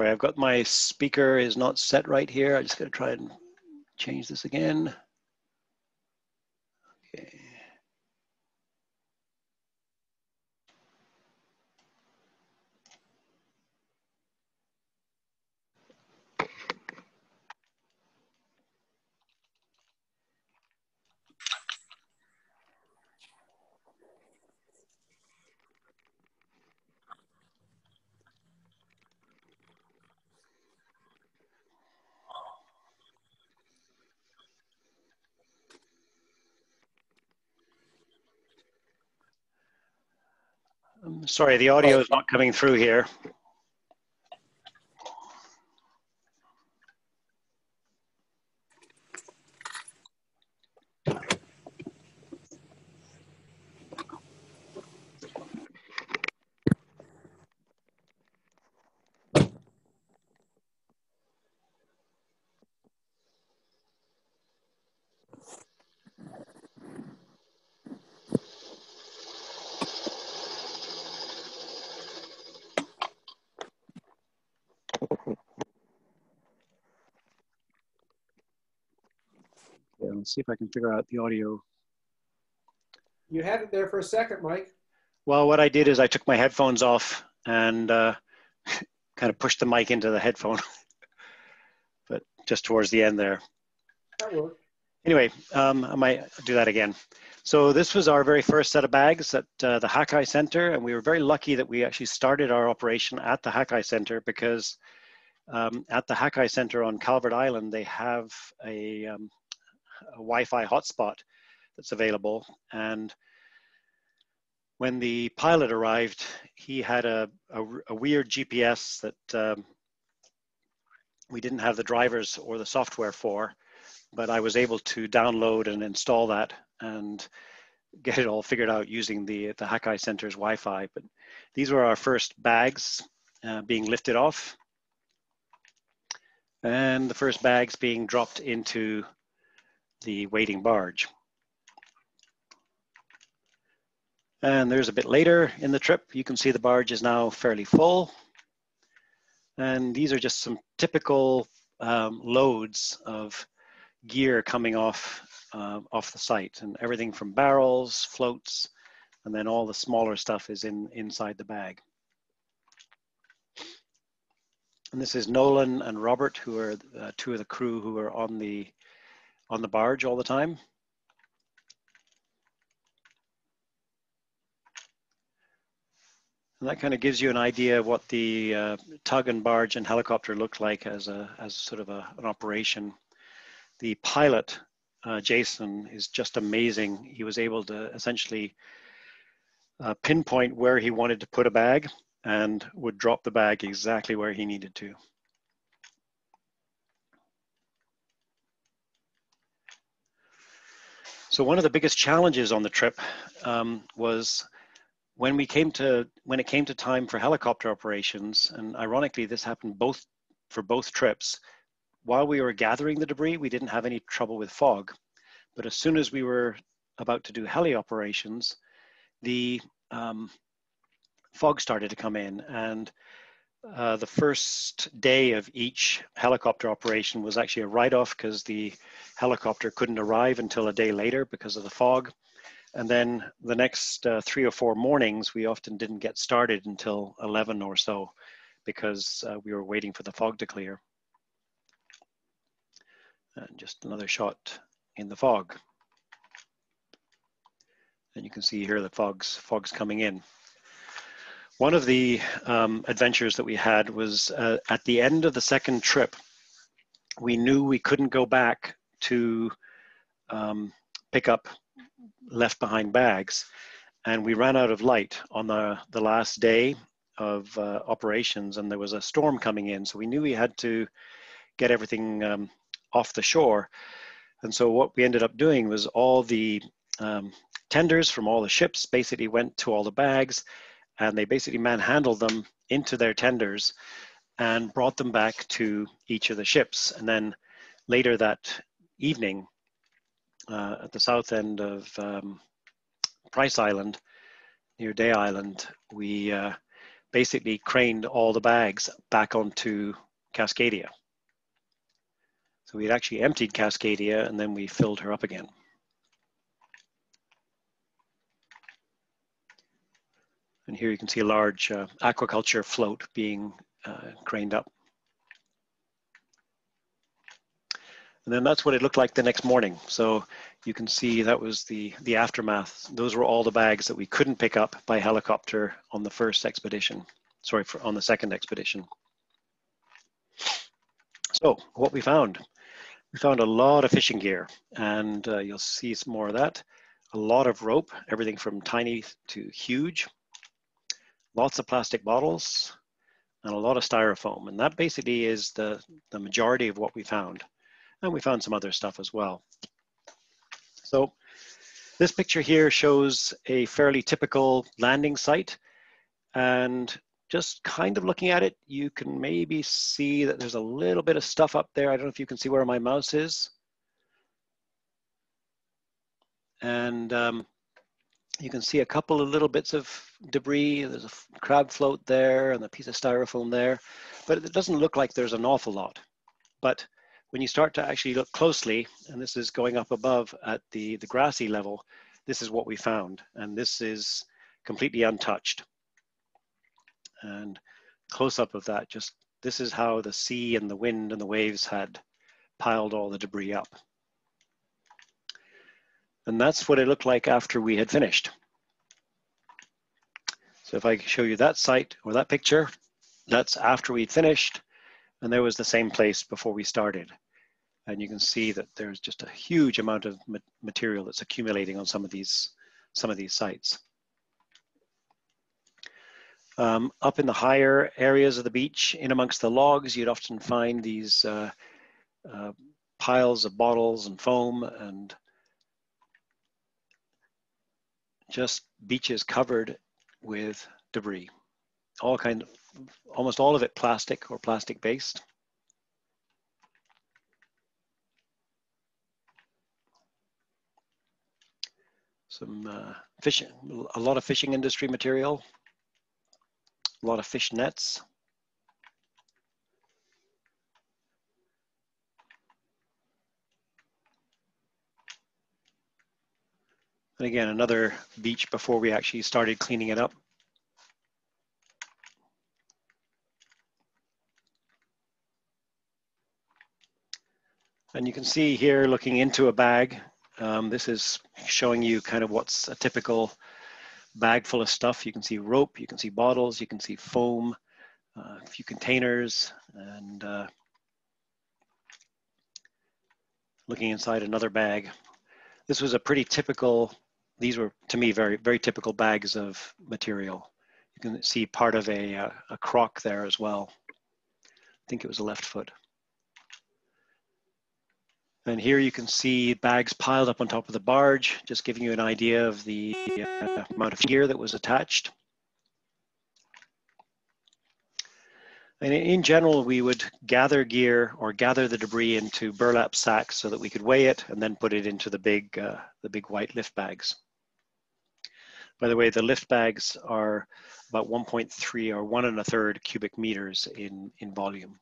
Sorry, I've got my speaker is not set right here. I just gotta try and change this again. Sorry, the audio is not coming through here. Yeah, let's see if I can figure out the audio. You had it there for a second, Mike. Well, what I did is I took my headphones off and uh, kind of pushed the mic into the headphone, but just towards the end there. That worked. Anyway, um, I might do that again. So this was our very first set of bags at uh, the Hakai Center, and we were very lucky that we actually started our operation at the Hakai Center because um, at the Hakai Center on Calvert Island, they have a, um, a Wi-Fi hotspot that's available. And when the pilot arrived, he had a, a, a weird GPS that um, we didn't have the drivers or the software for, but I was able to download and install that and get it all figured out using the, the Hakai Center's Wi-Fi. But these were our first bags uh, being lifted off. And the first bags being dropped into the waiting barge. And there's a bit later in the trip, you can see the barge is now fairly full. And these are just some typical um, loads of gear coming off, uh, off the site and everything from barrels, floats, and then all the smaller stuff is in inside the bag. And this is Nolan and Robert, who are uh, two of the crew who are on the on the barge all the time. And that kind of gives you an idea of what the uh, tug and barge and helicopter looked like as a as sort of a, an operation. The pilot, uh, Jason, is just amazing. He was able to essentially uh, pinpoint where he wanted to put a bag and would drop the bag exactly where he needed to. So one of the biggest challenges on the trip um, was when we came to when it came to time for helicopter operations, and ironically this happened both for both trips. While we were gathering the debris, we didn't have any trouble with fog, but as soon as we were about to do heli operations, the um, fog started to come in, and uh, the first day of each helicopter operation was actually a write-off because the helicopter couldn't arrive until a day later because of the fog. And then the next uh, three or four mornings, we often didn't get started until 11 or so because uh, we were waiting for the fog to clear. And just another shot in the fog. And you can see here the fog's, fog's coming in. One of the um, adventures that we had was uh, at the end of the second trip, we knew we couldn't go back to um, pick up left behind bags. And we ran out of light on the, the last day of uh, operations and there was a storm coming in. So we knew we had to get everything um, off the shore. And so what we ended up doing was all the um, tenders from all the ships basically went to all the bags and they basically manhandled them into their tenders and brought them back to each of the ships. And then later that evening, uh, at the south end of um, Price Island, near Day Island, we uh, basically craned all the bags back onto Cascadia. So we had actually emptied Cascadia and then we filled her up again. And here you can see a large uh, aquaculture float being uh, craned up. And then that's what it looked like the next morning. So you can see that was the, the aftermath. Those were all the bags that we couldn't pick up by helicopter on the first expedition, sorry, for, on the second expedition. So what we found, we found a lot of fishing gear and uh, you'll see some more of that. A lot of rope, everything from tiny to huge. Lots of plastic bottles and a lot of styrofoam. And that basically is the, the majority of what we found. And we found some other stuff as well. So this picture here shows a fairly typical landing site. And just kind of looking at it, you can maybe see that there's a little bit of stuff up there. I don't know if you can see where my mouse is. And um, you can see a couple of little bits of debris. There's a crab float there and a piece of styrofoam there, but it doesn't look like there's an awful lot. But when you start to actually look closely, and this is going up above at the, the grassy level, this is what we found. And this is completely untouched. And close up of that, just this is how the sea and the wind and the waves had piled all the debris up. And that's what it looked like after we had finished. So if I show you that site or that picture, that's after we'd finished. And there was the same place before we started. And you can see that there's just a huge amount of material that's accumulating on some of these, some of these sites. Um, up in the higher areas of the beach, in amongst the logs, you'd often find these uh, uh, piles of bottles and foam and just beaches covered with debris. All kind of, almost all of it plastic or plastic based. Some uh, fishing, a lot of fishing industry material, a lot of fish nets. And again, another beach before we actually started cleaning it up. And you can see here looking into a bag, um, this is showing you kind of what's a typical bag full of stuff. You can see rope, you can see bottles, you can see foam, uh, a few containers, and uh, looking inside another bag. This was a pretty typical these were to me very very typical bags of material. You can see part of a, a, a croc there as well. I think it was a left foot. And here you can see bags piled up on top of the barge just giving you an idea of the uh, amount of gear that was attached. And in general we would gather gear or gather the debris into burlap sacks so that we could weigh it and then put it into the big uh, the big white lift bags by the way, the lift bags are about 1.3 or one and a third cubic meters in, in volume.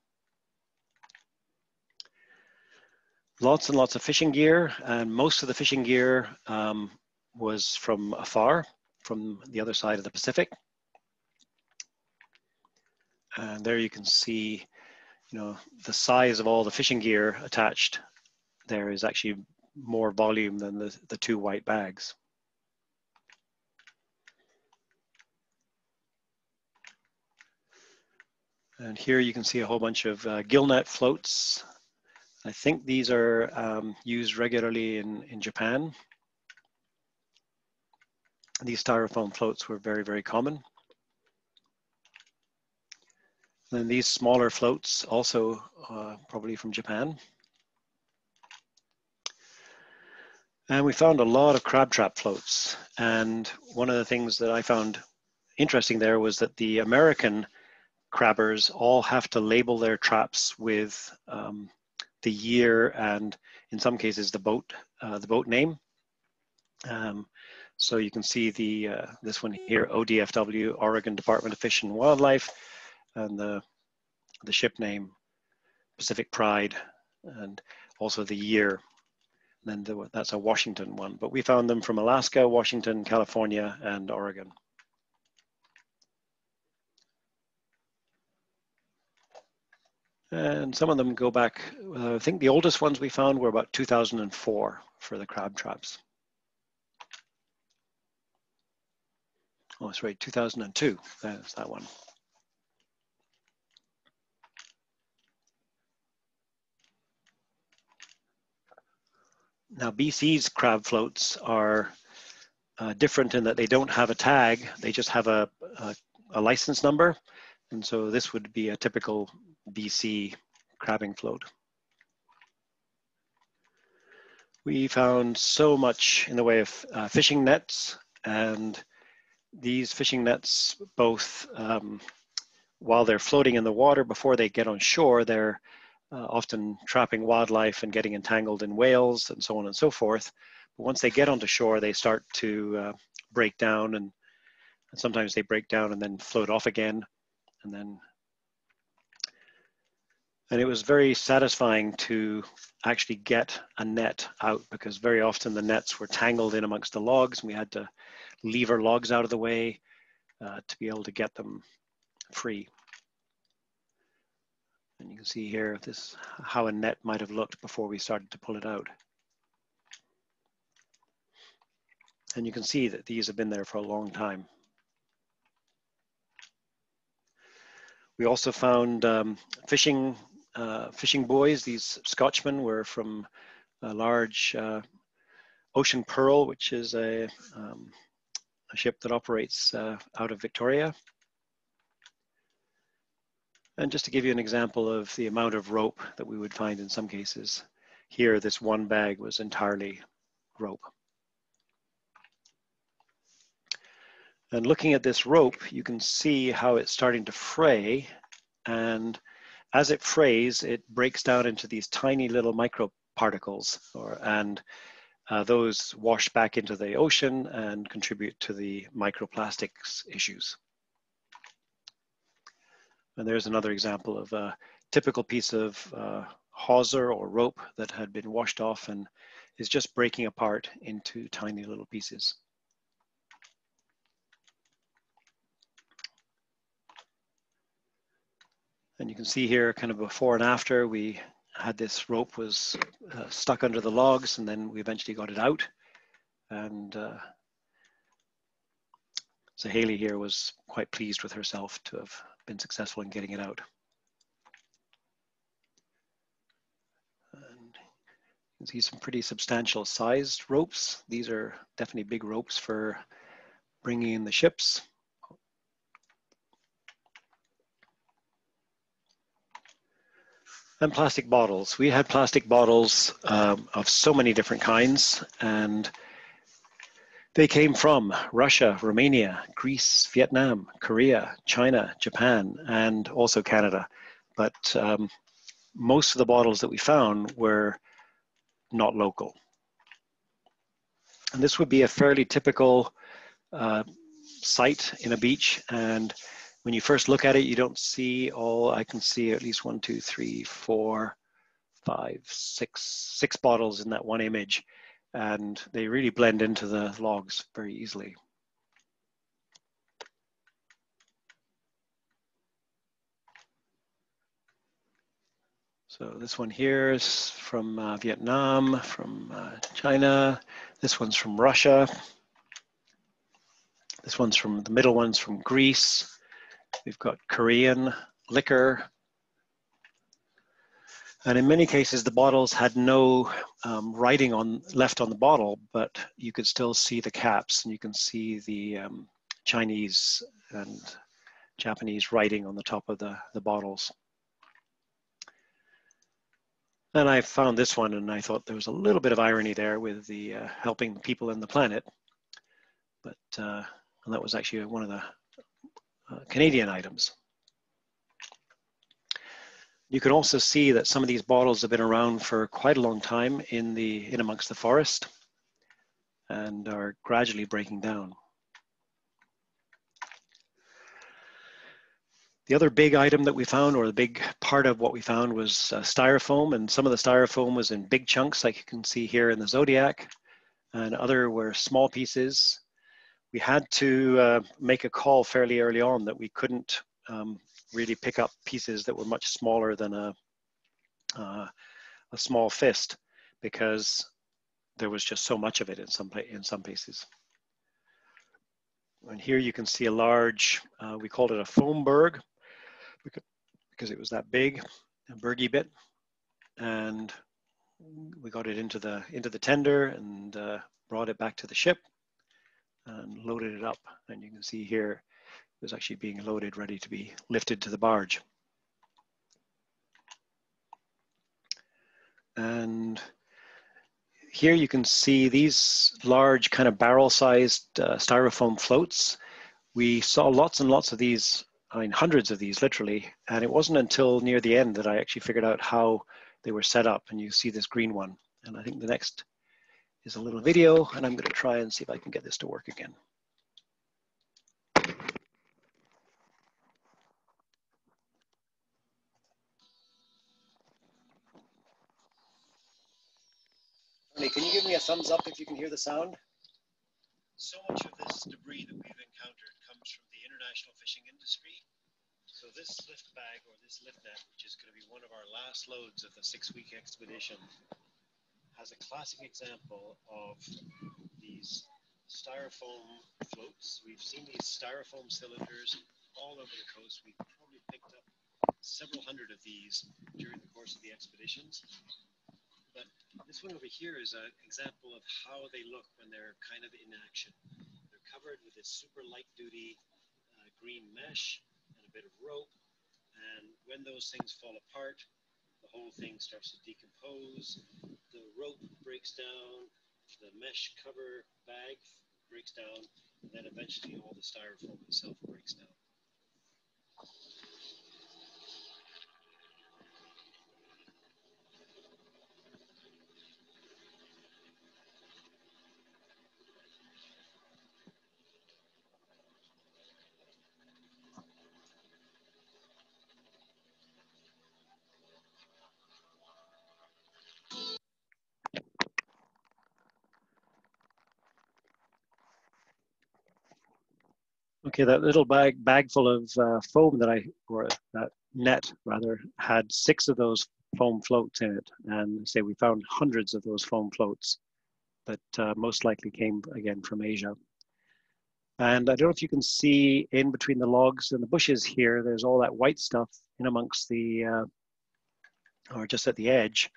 Lots and lots of fishing gear, and most of the fishing gear um, was from afar, from the other side of the Pacific. And there you can see, you know, the size of all the fishing gear attached there is actually more volume than the, the two white bags. And here you can see a whole bunch of uh, gillnet floats. I think these are um, used regularly in, in Japan. These styrofoam floats were very, very common. Then these smaller floats, also uh, probably from Japan. And we found a lot of crab trap floats. And one of the things that I found interesting there was that the American crabbers all have to label their traps with um, the year and in some cases the boat, uh, the boat name. Um, so you can see the uh, this one here, ODFW, Oregon Department of Fish and Wildlife, and the the ship name, Pacific Pride, and also the year. And then the, that's a Washington one, but we found them from Alaska, Washington, California, and Oregon. And some of them go back, uh, I think the oldest ones we found were about 2004 for the crab traps. Oh, that's right, 2002, that's that one. Now BC's crab floats are uh, different in that they don't have a tag, they just have a, a, a license number. And so this would be a typical BC crabbing float. We found so much in the way of uh, fishing nets and these fishing nets both um, while they're floating in the water before they get on shore they're uh, often trapping wildlife and getting entangled in whales and so on and so forth but once they get onto shore they start to uh, break down and, and sometimes they break down and then float off again and then and it was very satisfying to actually get a net out because very often the nets were tangled in amongst the logs and we had to lever logs out of the way uh, to be able to get them free. And you can see here this how a net might have looked before we started to pull it out. And you can see that these have been there for a long time. We also found um, fishing uh, fishing buoys. These Scotchmen were from a large uh, Ocean Pearl, which is a, um, a ship that operates uh, out of Victoria. And just to give you an example of the amount of rope that we would find in some cases, here this one bag was entirely rope. And looking at this rope, you can see how it's starting to fray and as it frays, it breaks down into these tiny little microparticles, or, and uh, those wash back into the ocean and contribute to the microplastics issues. And there's another example of a typical piece of uh, hawser or rope that had been washed off and is just breaking apart into tiny little pieces. And you can see here kind of before and after we had this rope was uh, stuck under the logs and then we eventually got it out. And uh, so Haley here was quite pleased with herself to have been successful in getting it out. And you can see some pretty substantial sized ropes. These are definitely big ropes for bringing in the ships. And plastic bottles. We had plastic bottles um, of so many different kinds, and they came from Russia, Romania, Greece, Vietnam, Korea, China, Japan, and also Canada. But um, most of the bottles that we found were not local. And this would be a fairly typical uh, site in a beach, and when you first look at it, you don't see all, I can see at least one, two, three, four, five, six, six bottles in that one image. And they really blend into the logs very easily. So this one here is from uh, Vietnam, from uh, China. This one's from Russia. This one's from, the middle one's from Greece. We've got Korean, liquor. And in many cases, the bottles had no um, writing on left on the bottle, but you could still see the caps and you can see the um, Chinese and Japanese writing on the top of the, the bottles. And I found this one and I thought there was a little bit of irony there with the uh, helping people and the planet. But uh, and that was actually one of the uh, Canadian items. You can also see that some of these bottles have been around for quite a long time in the in amongst the forest and are gradually breaking down. The other big item that we found, or the big part of what we found, was uh, styrofoam, and some of the styrofoam was in big chunks, like you can see here in the Zodiac, and other were small pieces. We had to uh, make a call fairly early on that we couldn't um, really pick up pieces that were much smaller than a, uh, a small fist because there was just so much of it in some, in some places. And here you can see a large, uh, we called it a foam berg because it was that big, a bergy bit. And we got it into the, into the tender and uh, brought it back to the ship and loaded it up. And you can see here, it was actually being loaded, ready to be lifted to the barge. And here you can see these large kind of barrel-sized uh, styrofoam floats. We saw lots and lots of these, I mean hundreds of these literally, and it wasn't until near the end that I actually figured out how they were set up. And you see this green one. And I think the next is a little video, and I'm gonna try and see if I can get this to work again. Can you give me a thumbs up if you can hear the sound? So much of this debris that we've encountered comes from the international fishing industry. So this lift bag or this lift net, which is going to be one of our last loads of the six-week expedition, has a classic example of these styrofoam floats. We've seen these styrofoam cylinders all over the coast. We've probably picked up several hundred of these during the course of the expeditions. But this one over here is an example of how they look when they're kind of in action. They're covered with this super light duty uh, green mesh and a bit of rope. And when those things fall apart, the whole thing starts to decompose. The rope breaks down, the mesh cover bag breaks down, and then eventually all the styrofoam itself breaks down. Okay, that little bag bag full of uh, foam that I, or that net rather, had six of those foam floats in it. And say we found hundreds of those foam floats that uh, most likely came again from Asia. And I don't know if you can see in between the logs and the bushes here, there's all that white stuff in amongst the, uh, or just at the edge.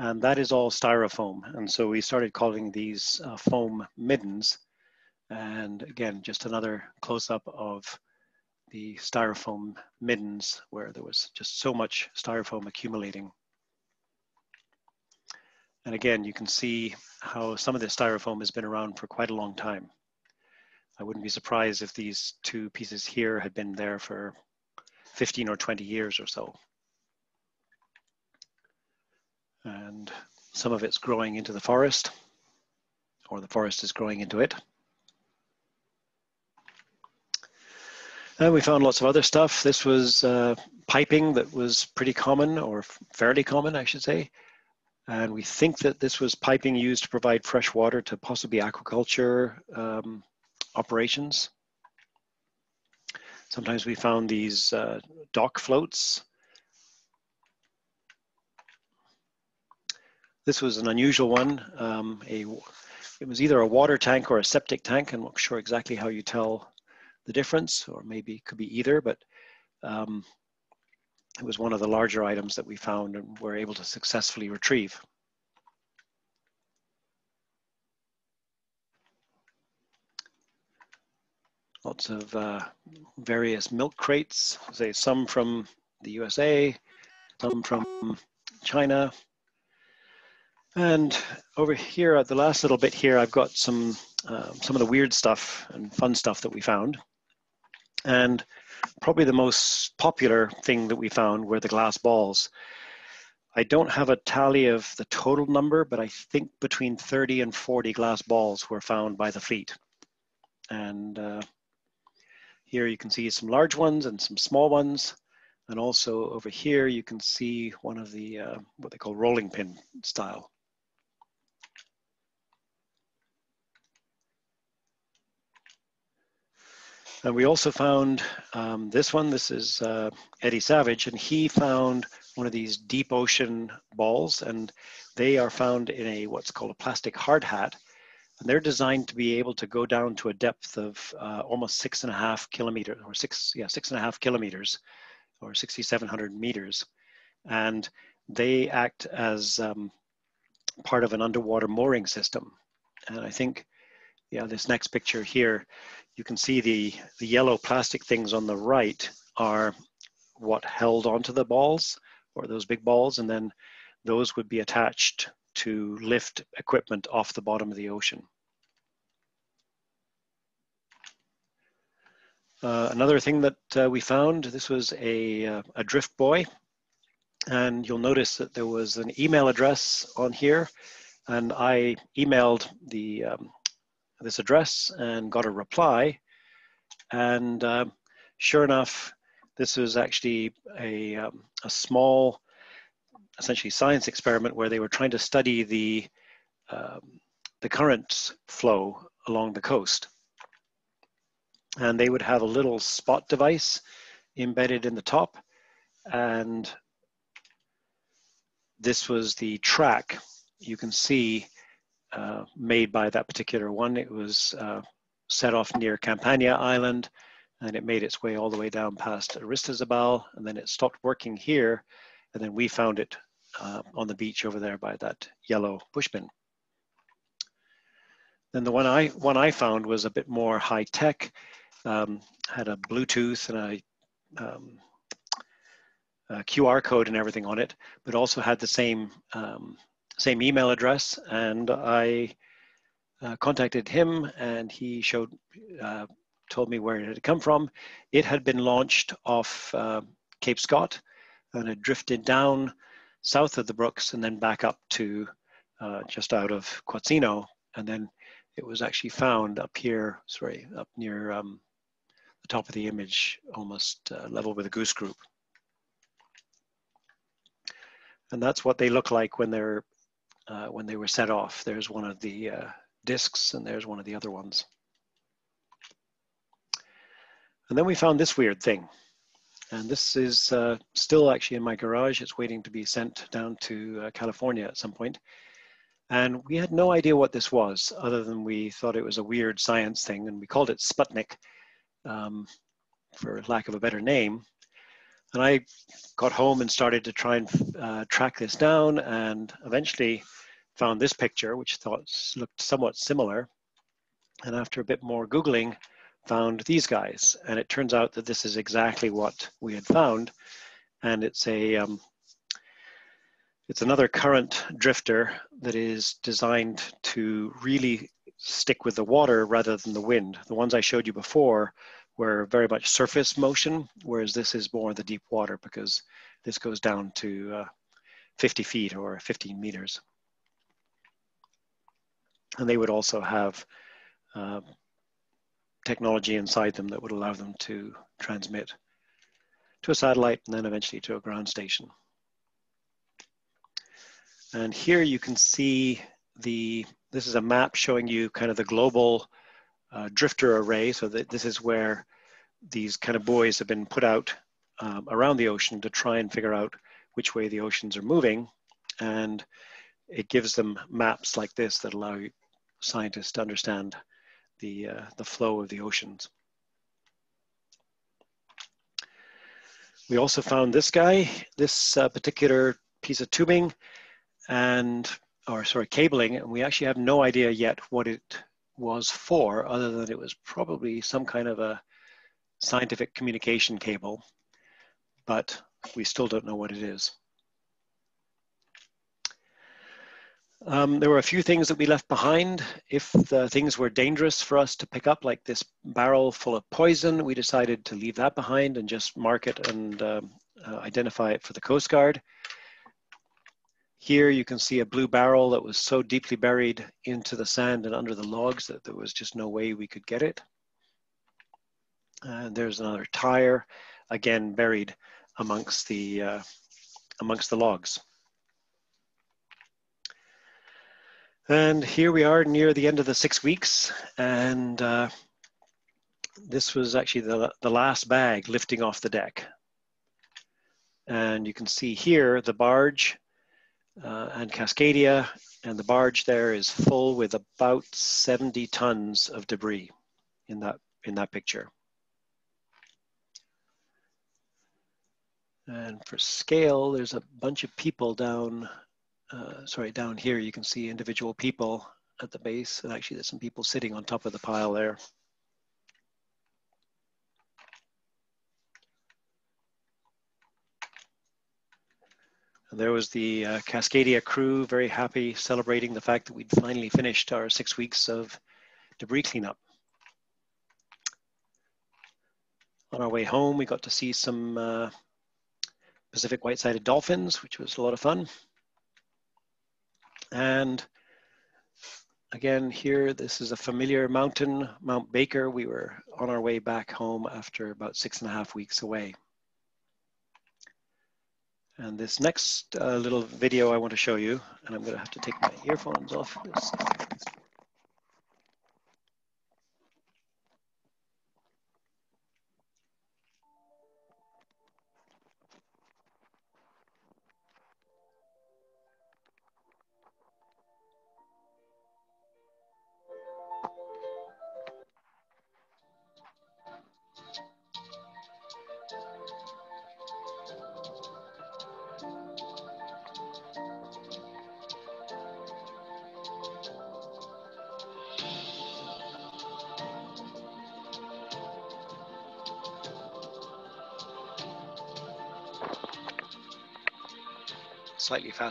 And that is all styrofoam. And so we started calling these uh, foam middens and again, just another close up of the styrofoam middens where there was just so much styrofoam accumulating. And again, you can see how some of this styrofoam has been around for quite a long time. I wouldn't be surprised if these two pieces here had been there for 15 or 20 years or so. And some of it's growing into the forest, or the forest is growing into it. And we found lots of other stuff. This was uh, piping that was pretty common, or fairly common, I should say. And we think that this was piping used to provide fresh water to possibly aquaculture um, operations. Sometimes we found these uh, dock floats. This was an unusual one. Um, a, it was either a water tank or a septic tank. I'm not sure exactly how you tell the difference, or maybe it could be either, but um, it was one of the larger items that we found and were able to successfully retrieve. Lots of uh, various milk crates, say some from the USA, some from China. And over here at the last little bit here, I've got some, uh, some of the weird stuff and fun stuff that we found. And probably the most popular thing that we found were the glass balls. I don't have a tally of the total number, but I think between 30 and 40 glass balls were found by the fleet. And uh, here you can see some large ones and some small ones. And also over here, you can see one of the, uh, what they call rolling pin style. And we also found um, this one. This is uh, Eddie Savage, and he found one of these deep ocean balls, and they are found in a what's called a plastic hard hat. And they're designed to be able to go down to a depth of uh, almost six and a half kilometers, or six, yeah, six and a half kilometers, or 6,700 meters. And they act as um, part of an underwater mooring system. And I think, yeah, this next picture here, you can see the, the yellow plastic things on the right are what held onto the balls or those big balls. And then those would be attached to lift equipment off the bottom of the ocean. Uh, another thing that uh, we found, this was a, uh, a drift buoy. And you'll notice that there was an email address on here. And I emailed the, um, this address and got a reply. And uh, sure enough, this was actually a, um, a small, essentially science experiment where they were trying to study the, um, the current flow along the coast. And they would have a little spot device embedded in the top. And this was the track you can see uh, made by that particular one. It was uh, set off near Campania Island and it made its way all the way down past Aristazabal and then it stopped working here and then we found it uh, on the beach over there by that yellow bushman. Then the one I, one I found was a bit more high tech, um, had a Bluetooth and a, um, a, QR code and everything on it, but also had the same um, same email address. And I uh, contacted him, and he showed uh, told me where it had come from. It had been launched off uh, Cape Scott, and it drifted down south of the Brooks, and then back up to uh, just out of Quatsino, and then it was actually found up here, sorry, up near um, the top of the image, almost uh, level with a goose group. And that's what they look like when they're uh, when they were set off. There's one of the uh, discs and there's one of the other ones. And then we found this weird thing. And this is uh, still actually in my garage. It's waiting to be sent down to uh, California at some point. And we had no idea what this was, other than we thought it was a weird science thing, and we called it Sputnik, um, for lack of a better name. And I got home and started to try and uh, track this down, and eventually found this picture, which thought looked somewhat similar. And after a bit more googling, found these guys, and it turns out that this is exactly what we had found, and it's a um, it's another current drifter that is designed to really stick with the water rather than the wind. The ones I showed you before were very much surface motion, whereas this is more the deep water because this goes down to uh, 50 feet or 15 meters. And they would also have uh, technology inside them that would allow them to transmit to a satellite and then eventually to a ground station. And here you can see the, this is a map showing you kind of the global uh, drifter array. So that this is where these kind of buoys have been put out um, around the ocean to try and figure out which way the oceans are moving. And it gives them maps like this that allow scientists to understand the, uh, the flow of the oceans. We also found this guy, this uh, particular piece of tubing and, or sorry, cabling, and we actually have no idea yet what it was for, other than it was probably some kind of a scientific communication cable, but we still don't know what it is. Um, there were a few things that we left behind. If the things were dangerous for us to pick up, like this barrel full of poison, we decided to leave that behind and just mark it and um, uh, identify it for the Coast Guard. Here you can see a blue barrel that was so deeply buried into the sand and under the logs that there was just no way we could get it. And there's another tire, again buried amongst the, uh, amongst the logs. And here we are near the end of the six weeks. And uh, this was actually the, the last bag lifting off the deck. And you can see here the barge uh, and Cascadia, and the barge there is full with about 70 tons of debris in that, in that picture. And for scale, there's a bunch of people down uh, sorry, down here you can see individual people at the base, and actually there's some people sitting on top of the pile there. There was the uh, Cascadia crew, very happy, celebrating the fact that we'd finally finished our six weeks of debris cleanup. On our way home, we got to see some uh, Pacific white-sided dolphins, which was a lot of fun. And again, here, this is a familiar mountain, Mount Baker. We were on our way back home after about six and a half weeks away. And this next uh, little video I want to show you, and I'm going to have to take my earphones off.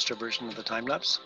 Faster version of the time lapse.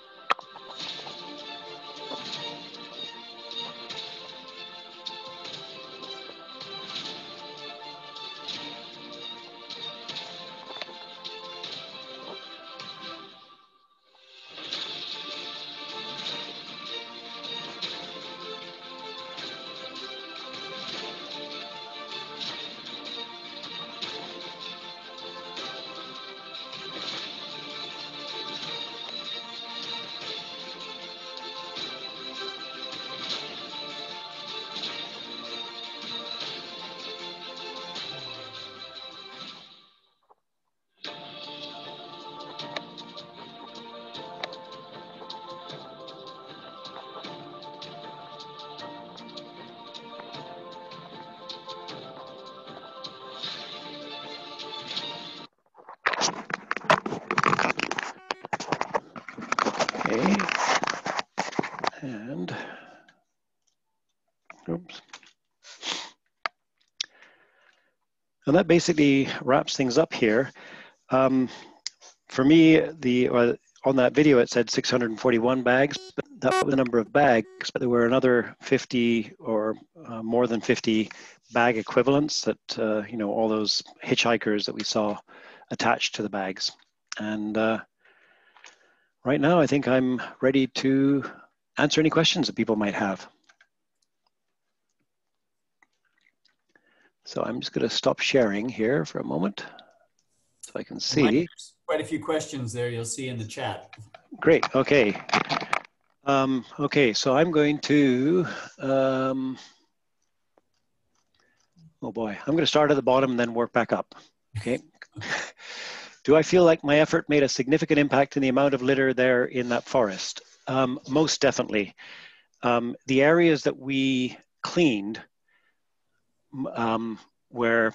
And that basically wraps things up here. Um, for me, the uh, on that video it said 641 bags, but that was the number of bags, but there were another 50 or uh, more than 50 bag equivalents that, uh, you know, all those hitchhikers that we saw attached to the bags. And uh, right now, I think I'm ready to answer any questions that people might have. So I'm just going to stop sharing here for a moment so I can see. Quite a few questions there you'll see in the chat. Great, okay. Um, okay, so I'm going to, um, oh boy, I'm going to start at the bottom and then work back up. Okay. Do I feel like my effort made a significant impact in the amount of litter there in that forest? Um, most definitely. Um, the areas that we cleaned um, where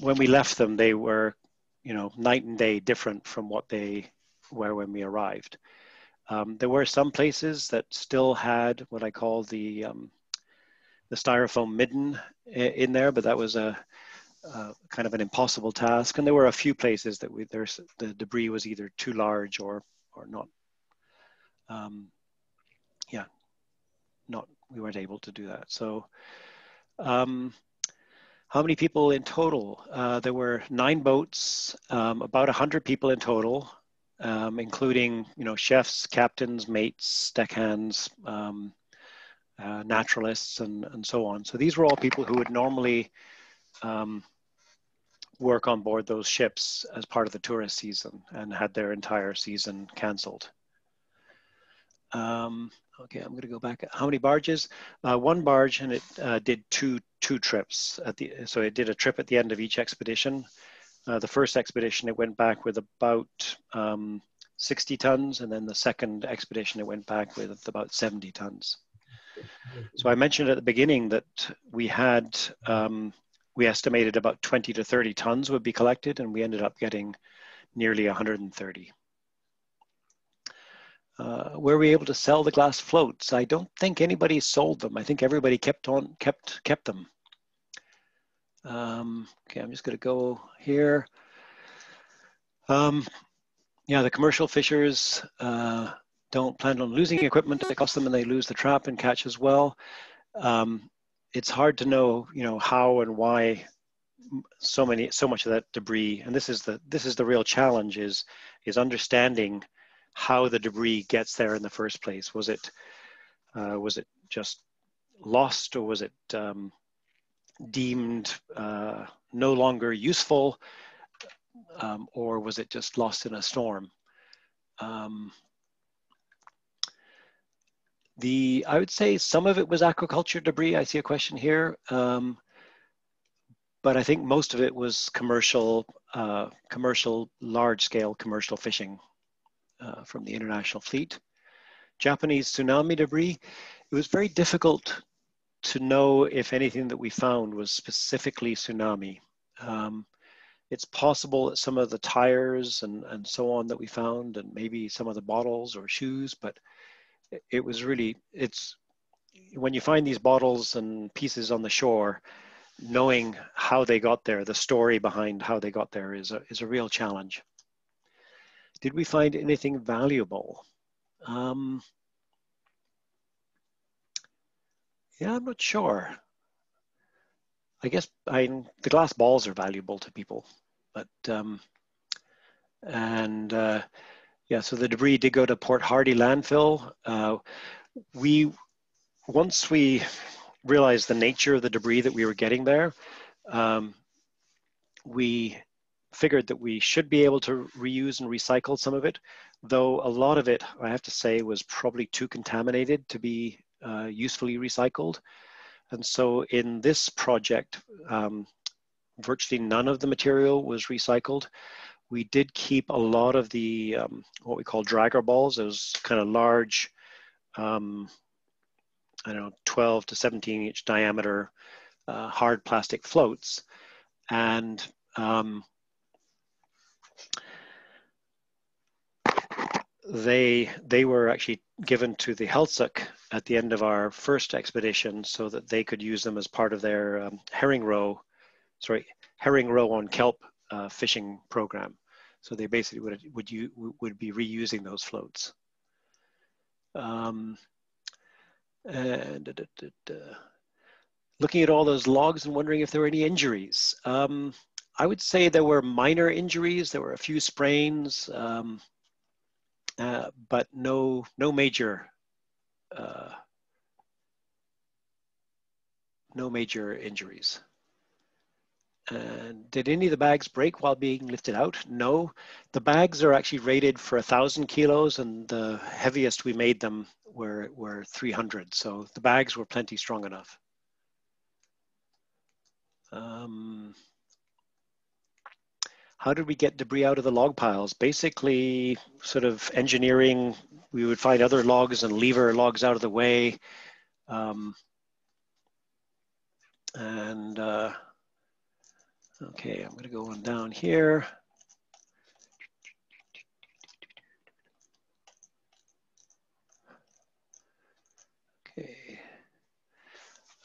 when we left them, they were, you know, night and day different from what they were when we arrived. Um, there were some places that still had what I call the um, the styrofoam midden in there, but that was a, a, kind of an impossible task. And there were a few places that we there's the debris was either too large or or not. Um, yeah, not we weren't able to do that. So. Um, how many people in total? Uh, there were nine boats, um, about 100 people in total, um, including you know chefs, captains, mates, deckhands, um, uh, naturalists, and, and so on. So these were all people who would normally um, work on board those ships as part of the tourist season and had their entire season canceled. Um, okay, I'm going to go back. How many barges? Uh, one barge, and it uh, did two two trips at the. So it did a trip at the end of each expedition. Uh, the first expedition, it went back with about um, 60 tons, and then the second expedition, it went back with about 70 tons. So I mentioned at the beginning that we had, um, we estimated about 20 to 30 tons would be collected, and we ended up getting nearly 130. Uh, were we able to sell the glass floats? I don't think anybody sold them. I think everybody kept on kept kept them. Um, okay, I'm just going to go here. Um, yeah, the commercial fishers uh, don't plan on losing equipment that costs them, and they lose the trap and catch as well. Um, it's hard to know, you know, how and why so many, so much of that debris. And this is the this is the real challenge: is is understanding how the debris gets there in the first place. Was it uh, was it just lost, or was it um, deemed uh, no longer useful, um, or was it just lost in a storm? Um, the I would say some of it was aquaculture debris. I see a question here, um, but I think most of it was commercial, uh, commercial, large-scale commercial fishing uh, from the international fleet. Japanese tsunami debris. It was very difficult to know if anything that we found was specifically tsunami. Um, it's possible that some of the tires and, and so on that we found, and maybe some of the bottles or shoes, but it was really, it's, when you find these bottles and pieces on the shore, knowing how they got there, the story behind how they got there is a, is a real challenge. Did we find anything valuable? Um, yeah, I'm not sure. I guess I, the glass balls are valuable to people, but um, and uh, yeah, so the debris did go to Port Hardy landfill. Uh, we once we realized the nature of the debris that we were getting there, um, we figured that we should be able to reuse and recycle some of it, though a lot of it, I have to say, was probably too contaminated to be uh, usefully recycled. And so in this project, um, virtually none of the material was recycled. We did keep a lot of the, um, what we call dragger balls, those kind of large, um, I don't know, 12 to 17 inch diameter uh, hard plastic floats. And they they were actually given to the Heiltsuk at the end of our first expedition so that they could use them as part of their um, herring roe, sorry, herring roe on kelp uh, fishing program. So they basically would would you would be reusing those floats. Um, and da, looking at all those logs and wondering if there were any injuries. Um, I would say there were minor injuries. There were a few sprains. Um, but no no major uh, no major injuries. And did any of the bags break while being lifted out? No. The bags are actually rated for a thousand kilos, and the heaviest we made them were were 300. So the bags were plenty strong enough. Um, how did we get debris out of the log piles? Basically, sort of engineering, we would find other logs and lever logs out of the way. Um, and uh, Okay, I'm going to go on down here.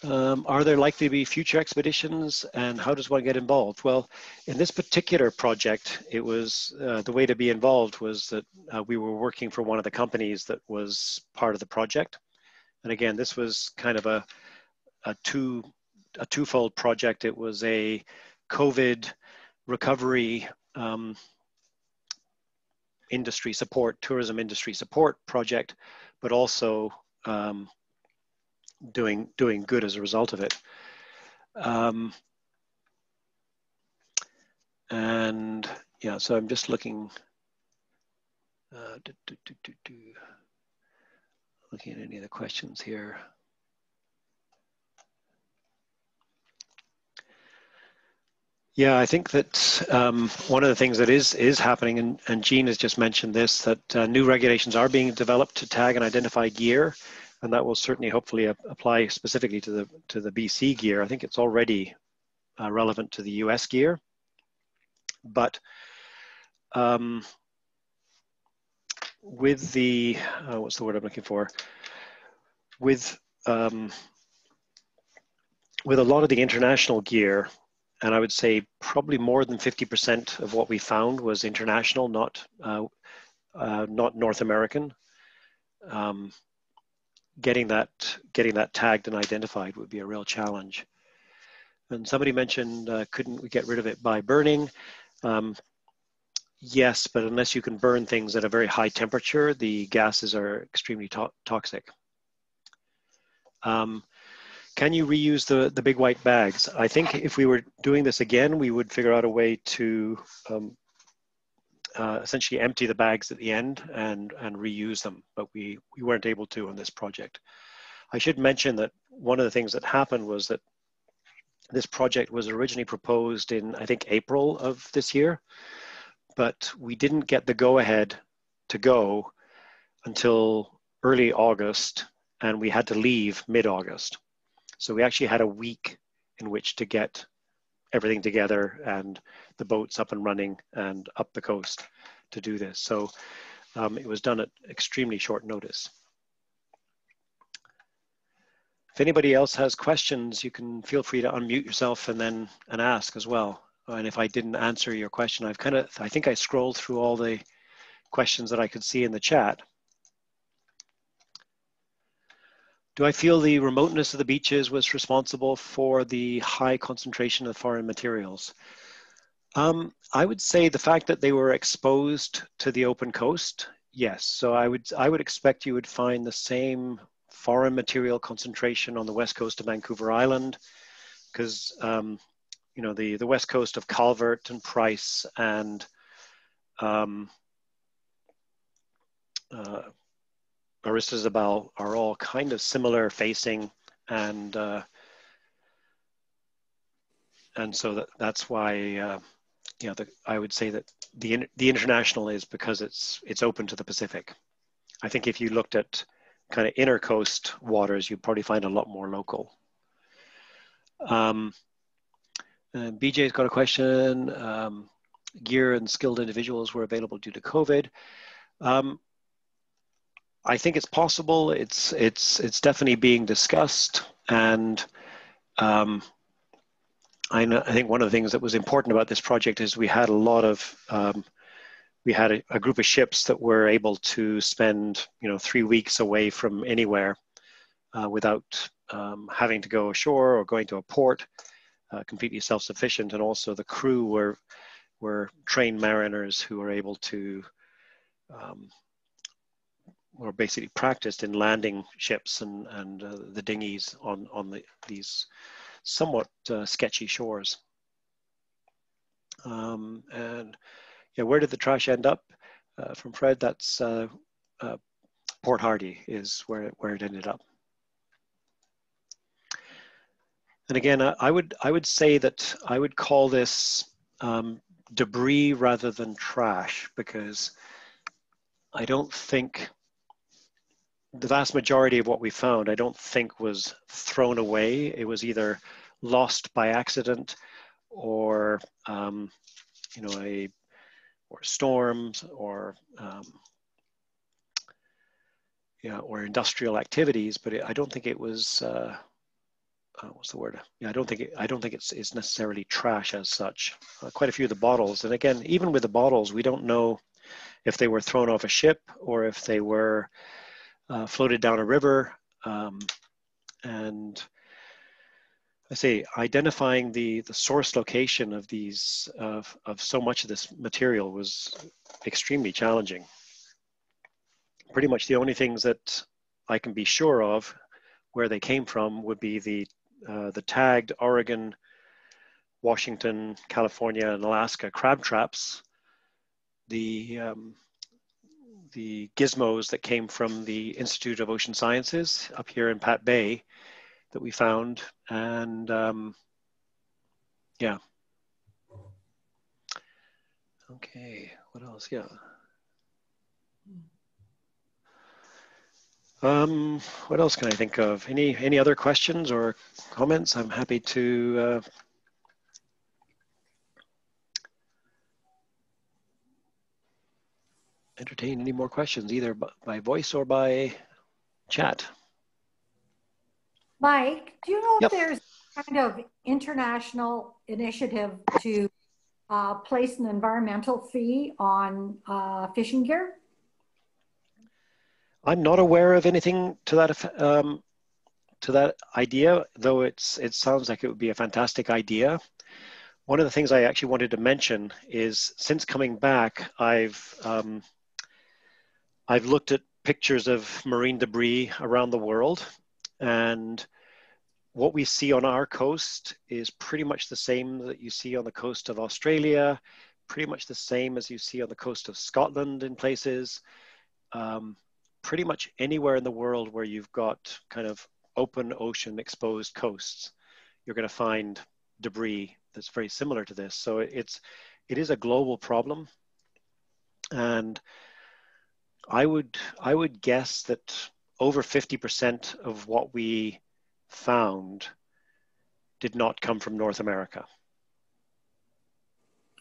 Um, are there likely to be future expeditions and how does one get involved? Well, in this particular project, it was uh, the way to be involved was that uh, we were working for one of the companies that was part of the project. And again, this was kind of a, a two a twofold project. It was a COVID recovery um, industry support, tourism industry support project, but also um, doing doing good as a result of it. Um, and yeah, so I'm just looking. Uh, do, do, do, looking at any of the questions here. Yeah, I think that um, one of the things that is is happening, and, and Jean has just mentioned this, that uh, new regulations are being developed to tag and identify gear, and that will certainly hopefully apply specifically to the to the BC gear. I think it's already uh, relevant to the US gear, but um, with the uh, what's the word I'm looking for? With um, with a lot of the international gear, and I would say probably more than 50% of what we found was international, not uh, uh, not North American. Um, getting that getting that tagged and identified would be a real challenge. And somebody mentioned, uh, couldn't we get rid of it by burning? Um, yes, but unless you can burn things at a very high temperature, the gases are extremely to toxic. Um, can you reuse the, the big white bags? I think if we were doing this again, we would figure out a way to um, uh, essentially empty the bags at the end and, and reuse them, but we, we weren't able to on this project. I should mention that one of the things that happened was that this project was originally proposed in, I think, April of this year, but we didn't get the go ahead to go until early August, and we had to leave mid August. So we actually had a week in which to get everything together and the boats up and running and up the coast to do this. So um, it was done at extremely short notice. If anybody else has questions, you can feel free to unmute yourself and then and ask as well. And if I didn't answer your question, I've kind of, I think I scrolled through all the questions that I could see in the chat. Do I feel the remoteness of the beaches was responsible for the high concentration of foreign materials? Um, I would say the fact that they were exposed to the open coast, yes. So I would I would expect you would find the same foreign material concentration on the west coast of Vancouver Island, because um, you know the the west coast of Calvert and Price and um, uh, Aristazabal are all kind of similar facing and uh, and so that that's why uh, you know the, I would say that the the international is because it's it's open to the Pacific. I think if you looked at kind of inner coast waters, you'd probably find a lot more local. Um, BJ's got a question. Um, gear and skilled individuals were available due to COVID. Um, I think it's possible. It's it's it's definitely being discussed, and um, I, know, I think one of the things that was important about this project is we had a lot of um, we had a, a, group of ships that were able to spend you know three weeks away from anywhere uh, without um, having to go ashore or going to a port, uh, completely self-sufficient, and also the crew were were trained mariners who were able to um, were basically practiced in landing ships and, and uh, the dinghies on, on the, these somewhat uh, sketchy shores. Um, and yeah, where did the trash end up? Uh, from Fred, that's uh, uh, Port Hardy is where it, where it ended up. And again, I, I would I would say that I would call this um, debris rather than trash because I don't think the vast majority of what we found, I don't think was thrown away. It was either lost by accident or um, you know a or storms or um, yeah or industrial activities but it, i don't think it was uh, uh, what's the word yeah i don't think it, i don't think it's, it's necessarily trash as such uh, quite a few of the bottles and again even with the bottles we don't know if they were thrown off a ship or if they were uh, floated down a river um, and I say identifying the the source location of these of of so much of this material was extremely challenging. Pretty much the only things that I can be sure of where they came from would be the uh, the tagged Oregon, Washington, California, and Alaska crab traps, the um, the gizmos that came from the Institute of Ocean Sciences up here in Pat Bay, that we found. And um, yeah. Okay, what else? Yeah. Um, what else can I think of? Any any other questions or comments? I'm happy to uh, entertain any more questions, either by voice or by chat. Mike, do you know if there's kind of international initiative to uh, place an environmental fee on uh, fishing gear? I'm not aware of anything to that um, to that idea, though it's it sounds like it would be a fantastic idea. One of the things I actually wanted to mention is since coming back, I've um, I've looked at pictures of marine debris around the world, and what we see on our coast is pretty much the same that you see on the coast of Australia, pretty much the same as you see on the coast of Scotland in places. Um, pretty much anywhere in the world where you've got kind of open ocean exposed coasts, you're going to find debris that's very similar to this. So it's it is a global problem, and I would I would guess that over 50% of what we found did not come from North America.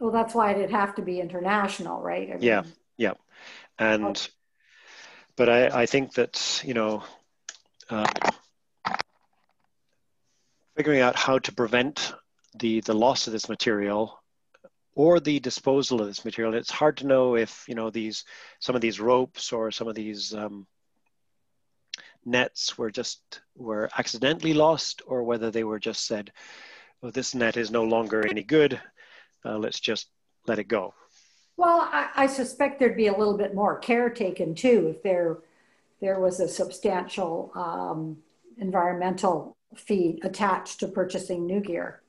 Well, that's why it'd have to be international, right? I mean, Yeah, yeah, and but I I think that you know. Um, figuring out how to prevent the the loss of this material or the disposal of this material it's hard to know if you know these some of these ropes or some of these um, nets were just were accidentally lost or whether they were just said well this net is no longer any good uh, let's just let it go Well, I, I suspect there'd be a little bit more care taken too if there there was a substantial um, environmental fee attached to purchasing new gear.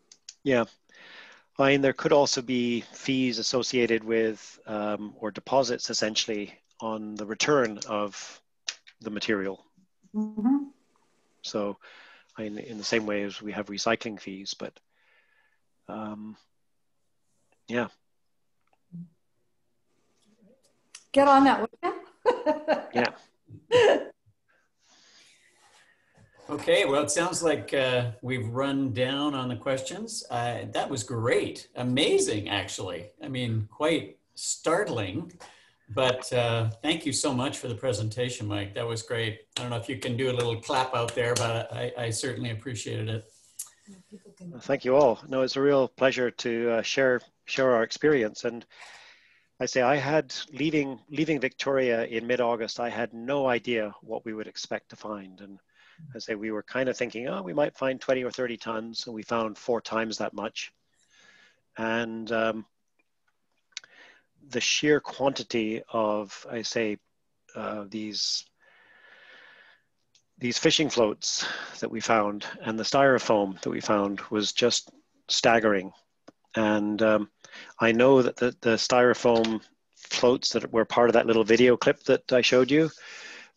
Yeah. There could also be fees associated with, um, or deposits essentially, on the return of the material. Mm-hmm. So, I mean, in the same way as we have recycling fees, but um, yeah. Get on that, would you? Yeah. Okay, well, it sounds like uh, we've run down on the questions. Uh, that was great. Amazing, actually. I mean, quite startling. But uh, thank you so much for the presentation, Mike. That was great. I don't know if you can do a little clap out there, but I, I certainly appreciated it. Thank you all. No, it's a real pleasure to uh, share share our experience. And I say I had leaving leaving Victoria in mid August. I had no idea what we would expect to find, and I say we were kind of thinking, oh, we might find 20 or 30 tons, and we found four times that much. And um, the sheer quantity of, I say, uh, these these fishing floats that we found and the styrofoam that we found was just staggering. And um, I know that the, the styrofoam floats that were part of that little video clip that I showed you,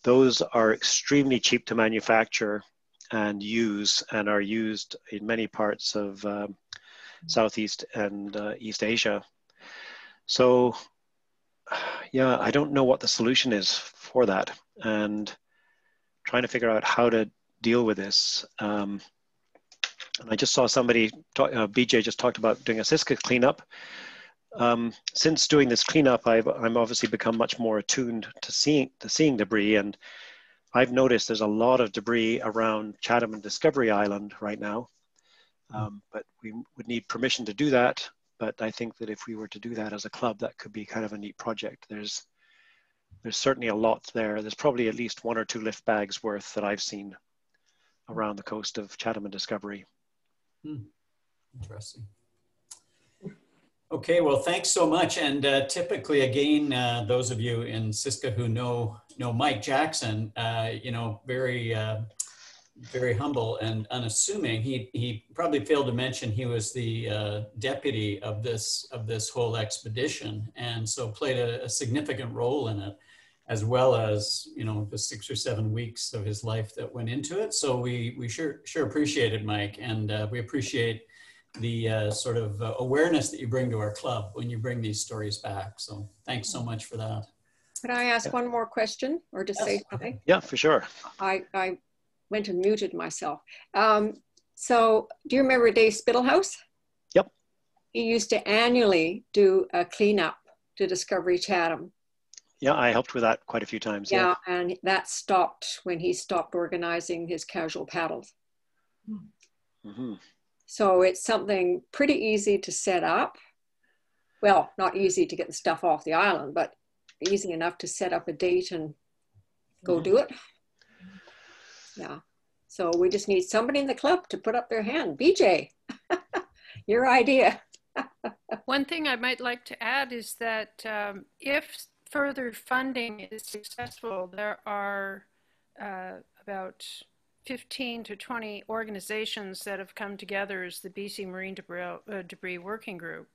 those are extremely cheap to manufacture and use and are used in many parts of um, Southeast and uh, East Asia. So yeah, I don't know what the solution is for that. And trying to figure out how to deal with this. Um, and I just saw somebody, talk, uh, BJ just talked about doing a SISKA cleanup. Um, since doing this cleanup, I've I'm obviously become much more attuned to seeing to seeing debris, and I've noticed there's a lot of debris around Chatham and Discovery Island right now. Um, but we would need permission to do that. But I think that if we were to do that as a club, that could be kind of a neat project. There's there's certainly a lot there. There's probably at least one or two lift bags worth that I've seen around the coast of Chatham and Discovery. Hmm. Interesting. Okay, well, thanks so much. And uh, typically, again, uh, those of you in SISKA who know know Mike Jackson, uh, you know, very uh, very humble and unassuming. He he probably failed to mention he was the uh, deputy of this of this whole expedition, and so played a, a, significant role in it, as well as you know the six or seven weeks of his life that went into it. So we we sure sure appreciated Mike, and uh, we appreciate the uh, sort of uh, awareness that you bring to our club when you bring these stories back. So thanks so much for that. Could I ask one more question or just yes. say something? Yeah, for sure. I, I went and muted myself. Um, so do you remember Dave Spittlehouse? Yep. He used to annually do a cleanup to Discovery Chatham. Yeah, I helped with that quite a few times. Yeah, yeah. and that stopped when he stopped organizing his casual paddles. Mm-hmm. So it's something pretty easy to set up. Well, not easy to get the stuff off the island, but easy enough to set up a date and go do it. Yeah. So we just need somebody in the club to put up their hand. BJ, your idea. One thing I might like to add is that um, if further funding is successful, there are uh, about 15 to 20 organizations that have come together as the BC Marine Debris, uh, Debris Working Group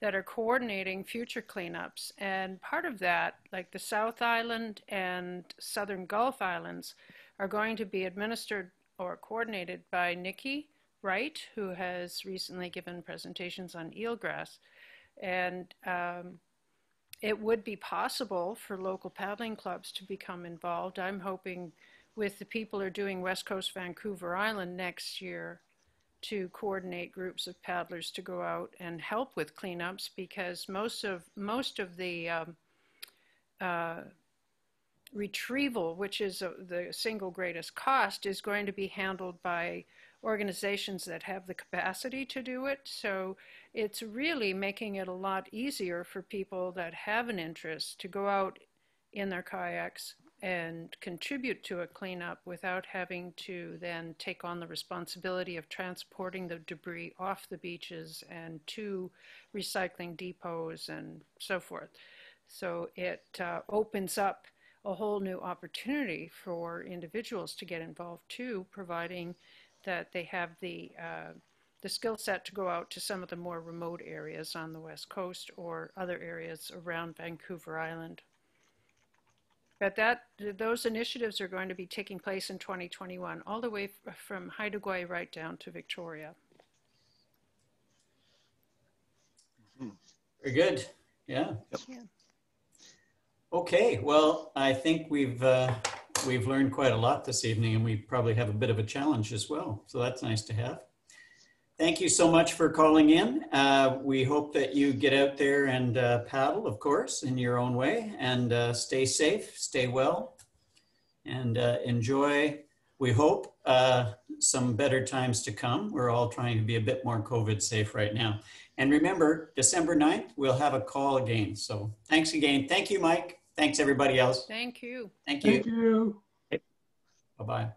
that are coordinating future cleanups. And part of that, like the South Island and Southern Gulf Islands, are going to be administered or coordinated by Nikki Wright, who has recently given presentations on eelgrass. And um, it would be possible for local paddling clubs to become involved. I'm hoping with the people who are doing West Coast Vancouver Island next year to coordinate groups of paddlers to go out and help with cleanups because most of most of the um, uh, retrieval, which is a, the single greatest cost, is going to be handled by organizations that have the capacity to do it. So it's really making it a lot easier for people that have an interest to go out in their kayaks and contribute to a cleanup without having to then take on the responsibility of transporting the debris off the beaches and to recycling depots and so forth. So it uh, opens up a whole new opportunity for individuals to get involved too, providing that they have the uh, the skill set to go out to some of the more remote areas on the west coast or other areas around Vancouver Island. But that those initiatives are going to be taking place in 2021, all the way from Haida Gwaii right down to Victoria. Very good. Yeah. Yep. yeah. Okay. Well, I think we've uh, we've learned quite a lot this evening, and we probably have a bit of a challenge as well. So that's nice to have. Thank you so much for calling in. Uh, we hope that you get out there and uh, paddle, of course, in your own way, and uh, stay safe, stay well, and uh, enjoy, we hope, uh, some better times to come. We're all trying to be a bit more COVID safe right now. And remember, December 9th, we'll have a call again. So thanks again. Thank you, Mike. Thanks, everybody else. Thank you. Thank you. Thank you. Bye-bye.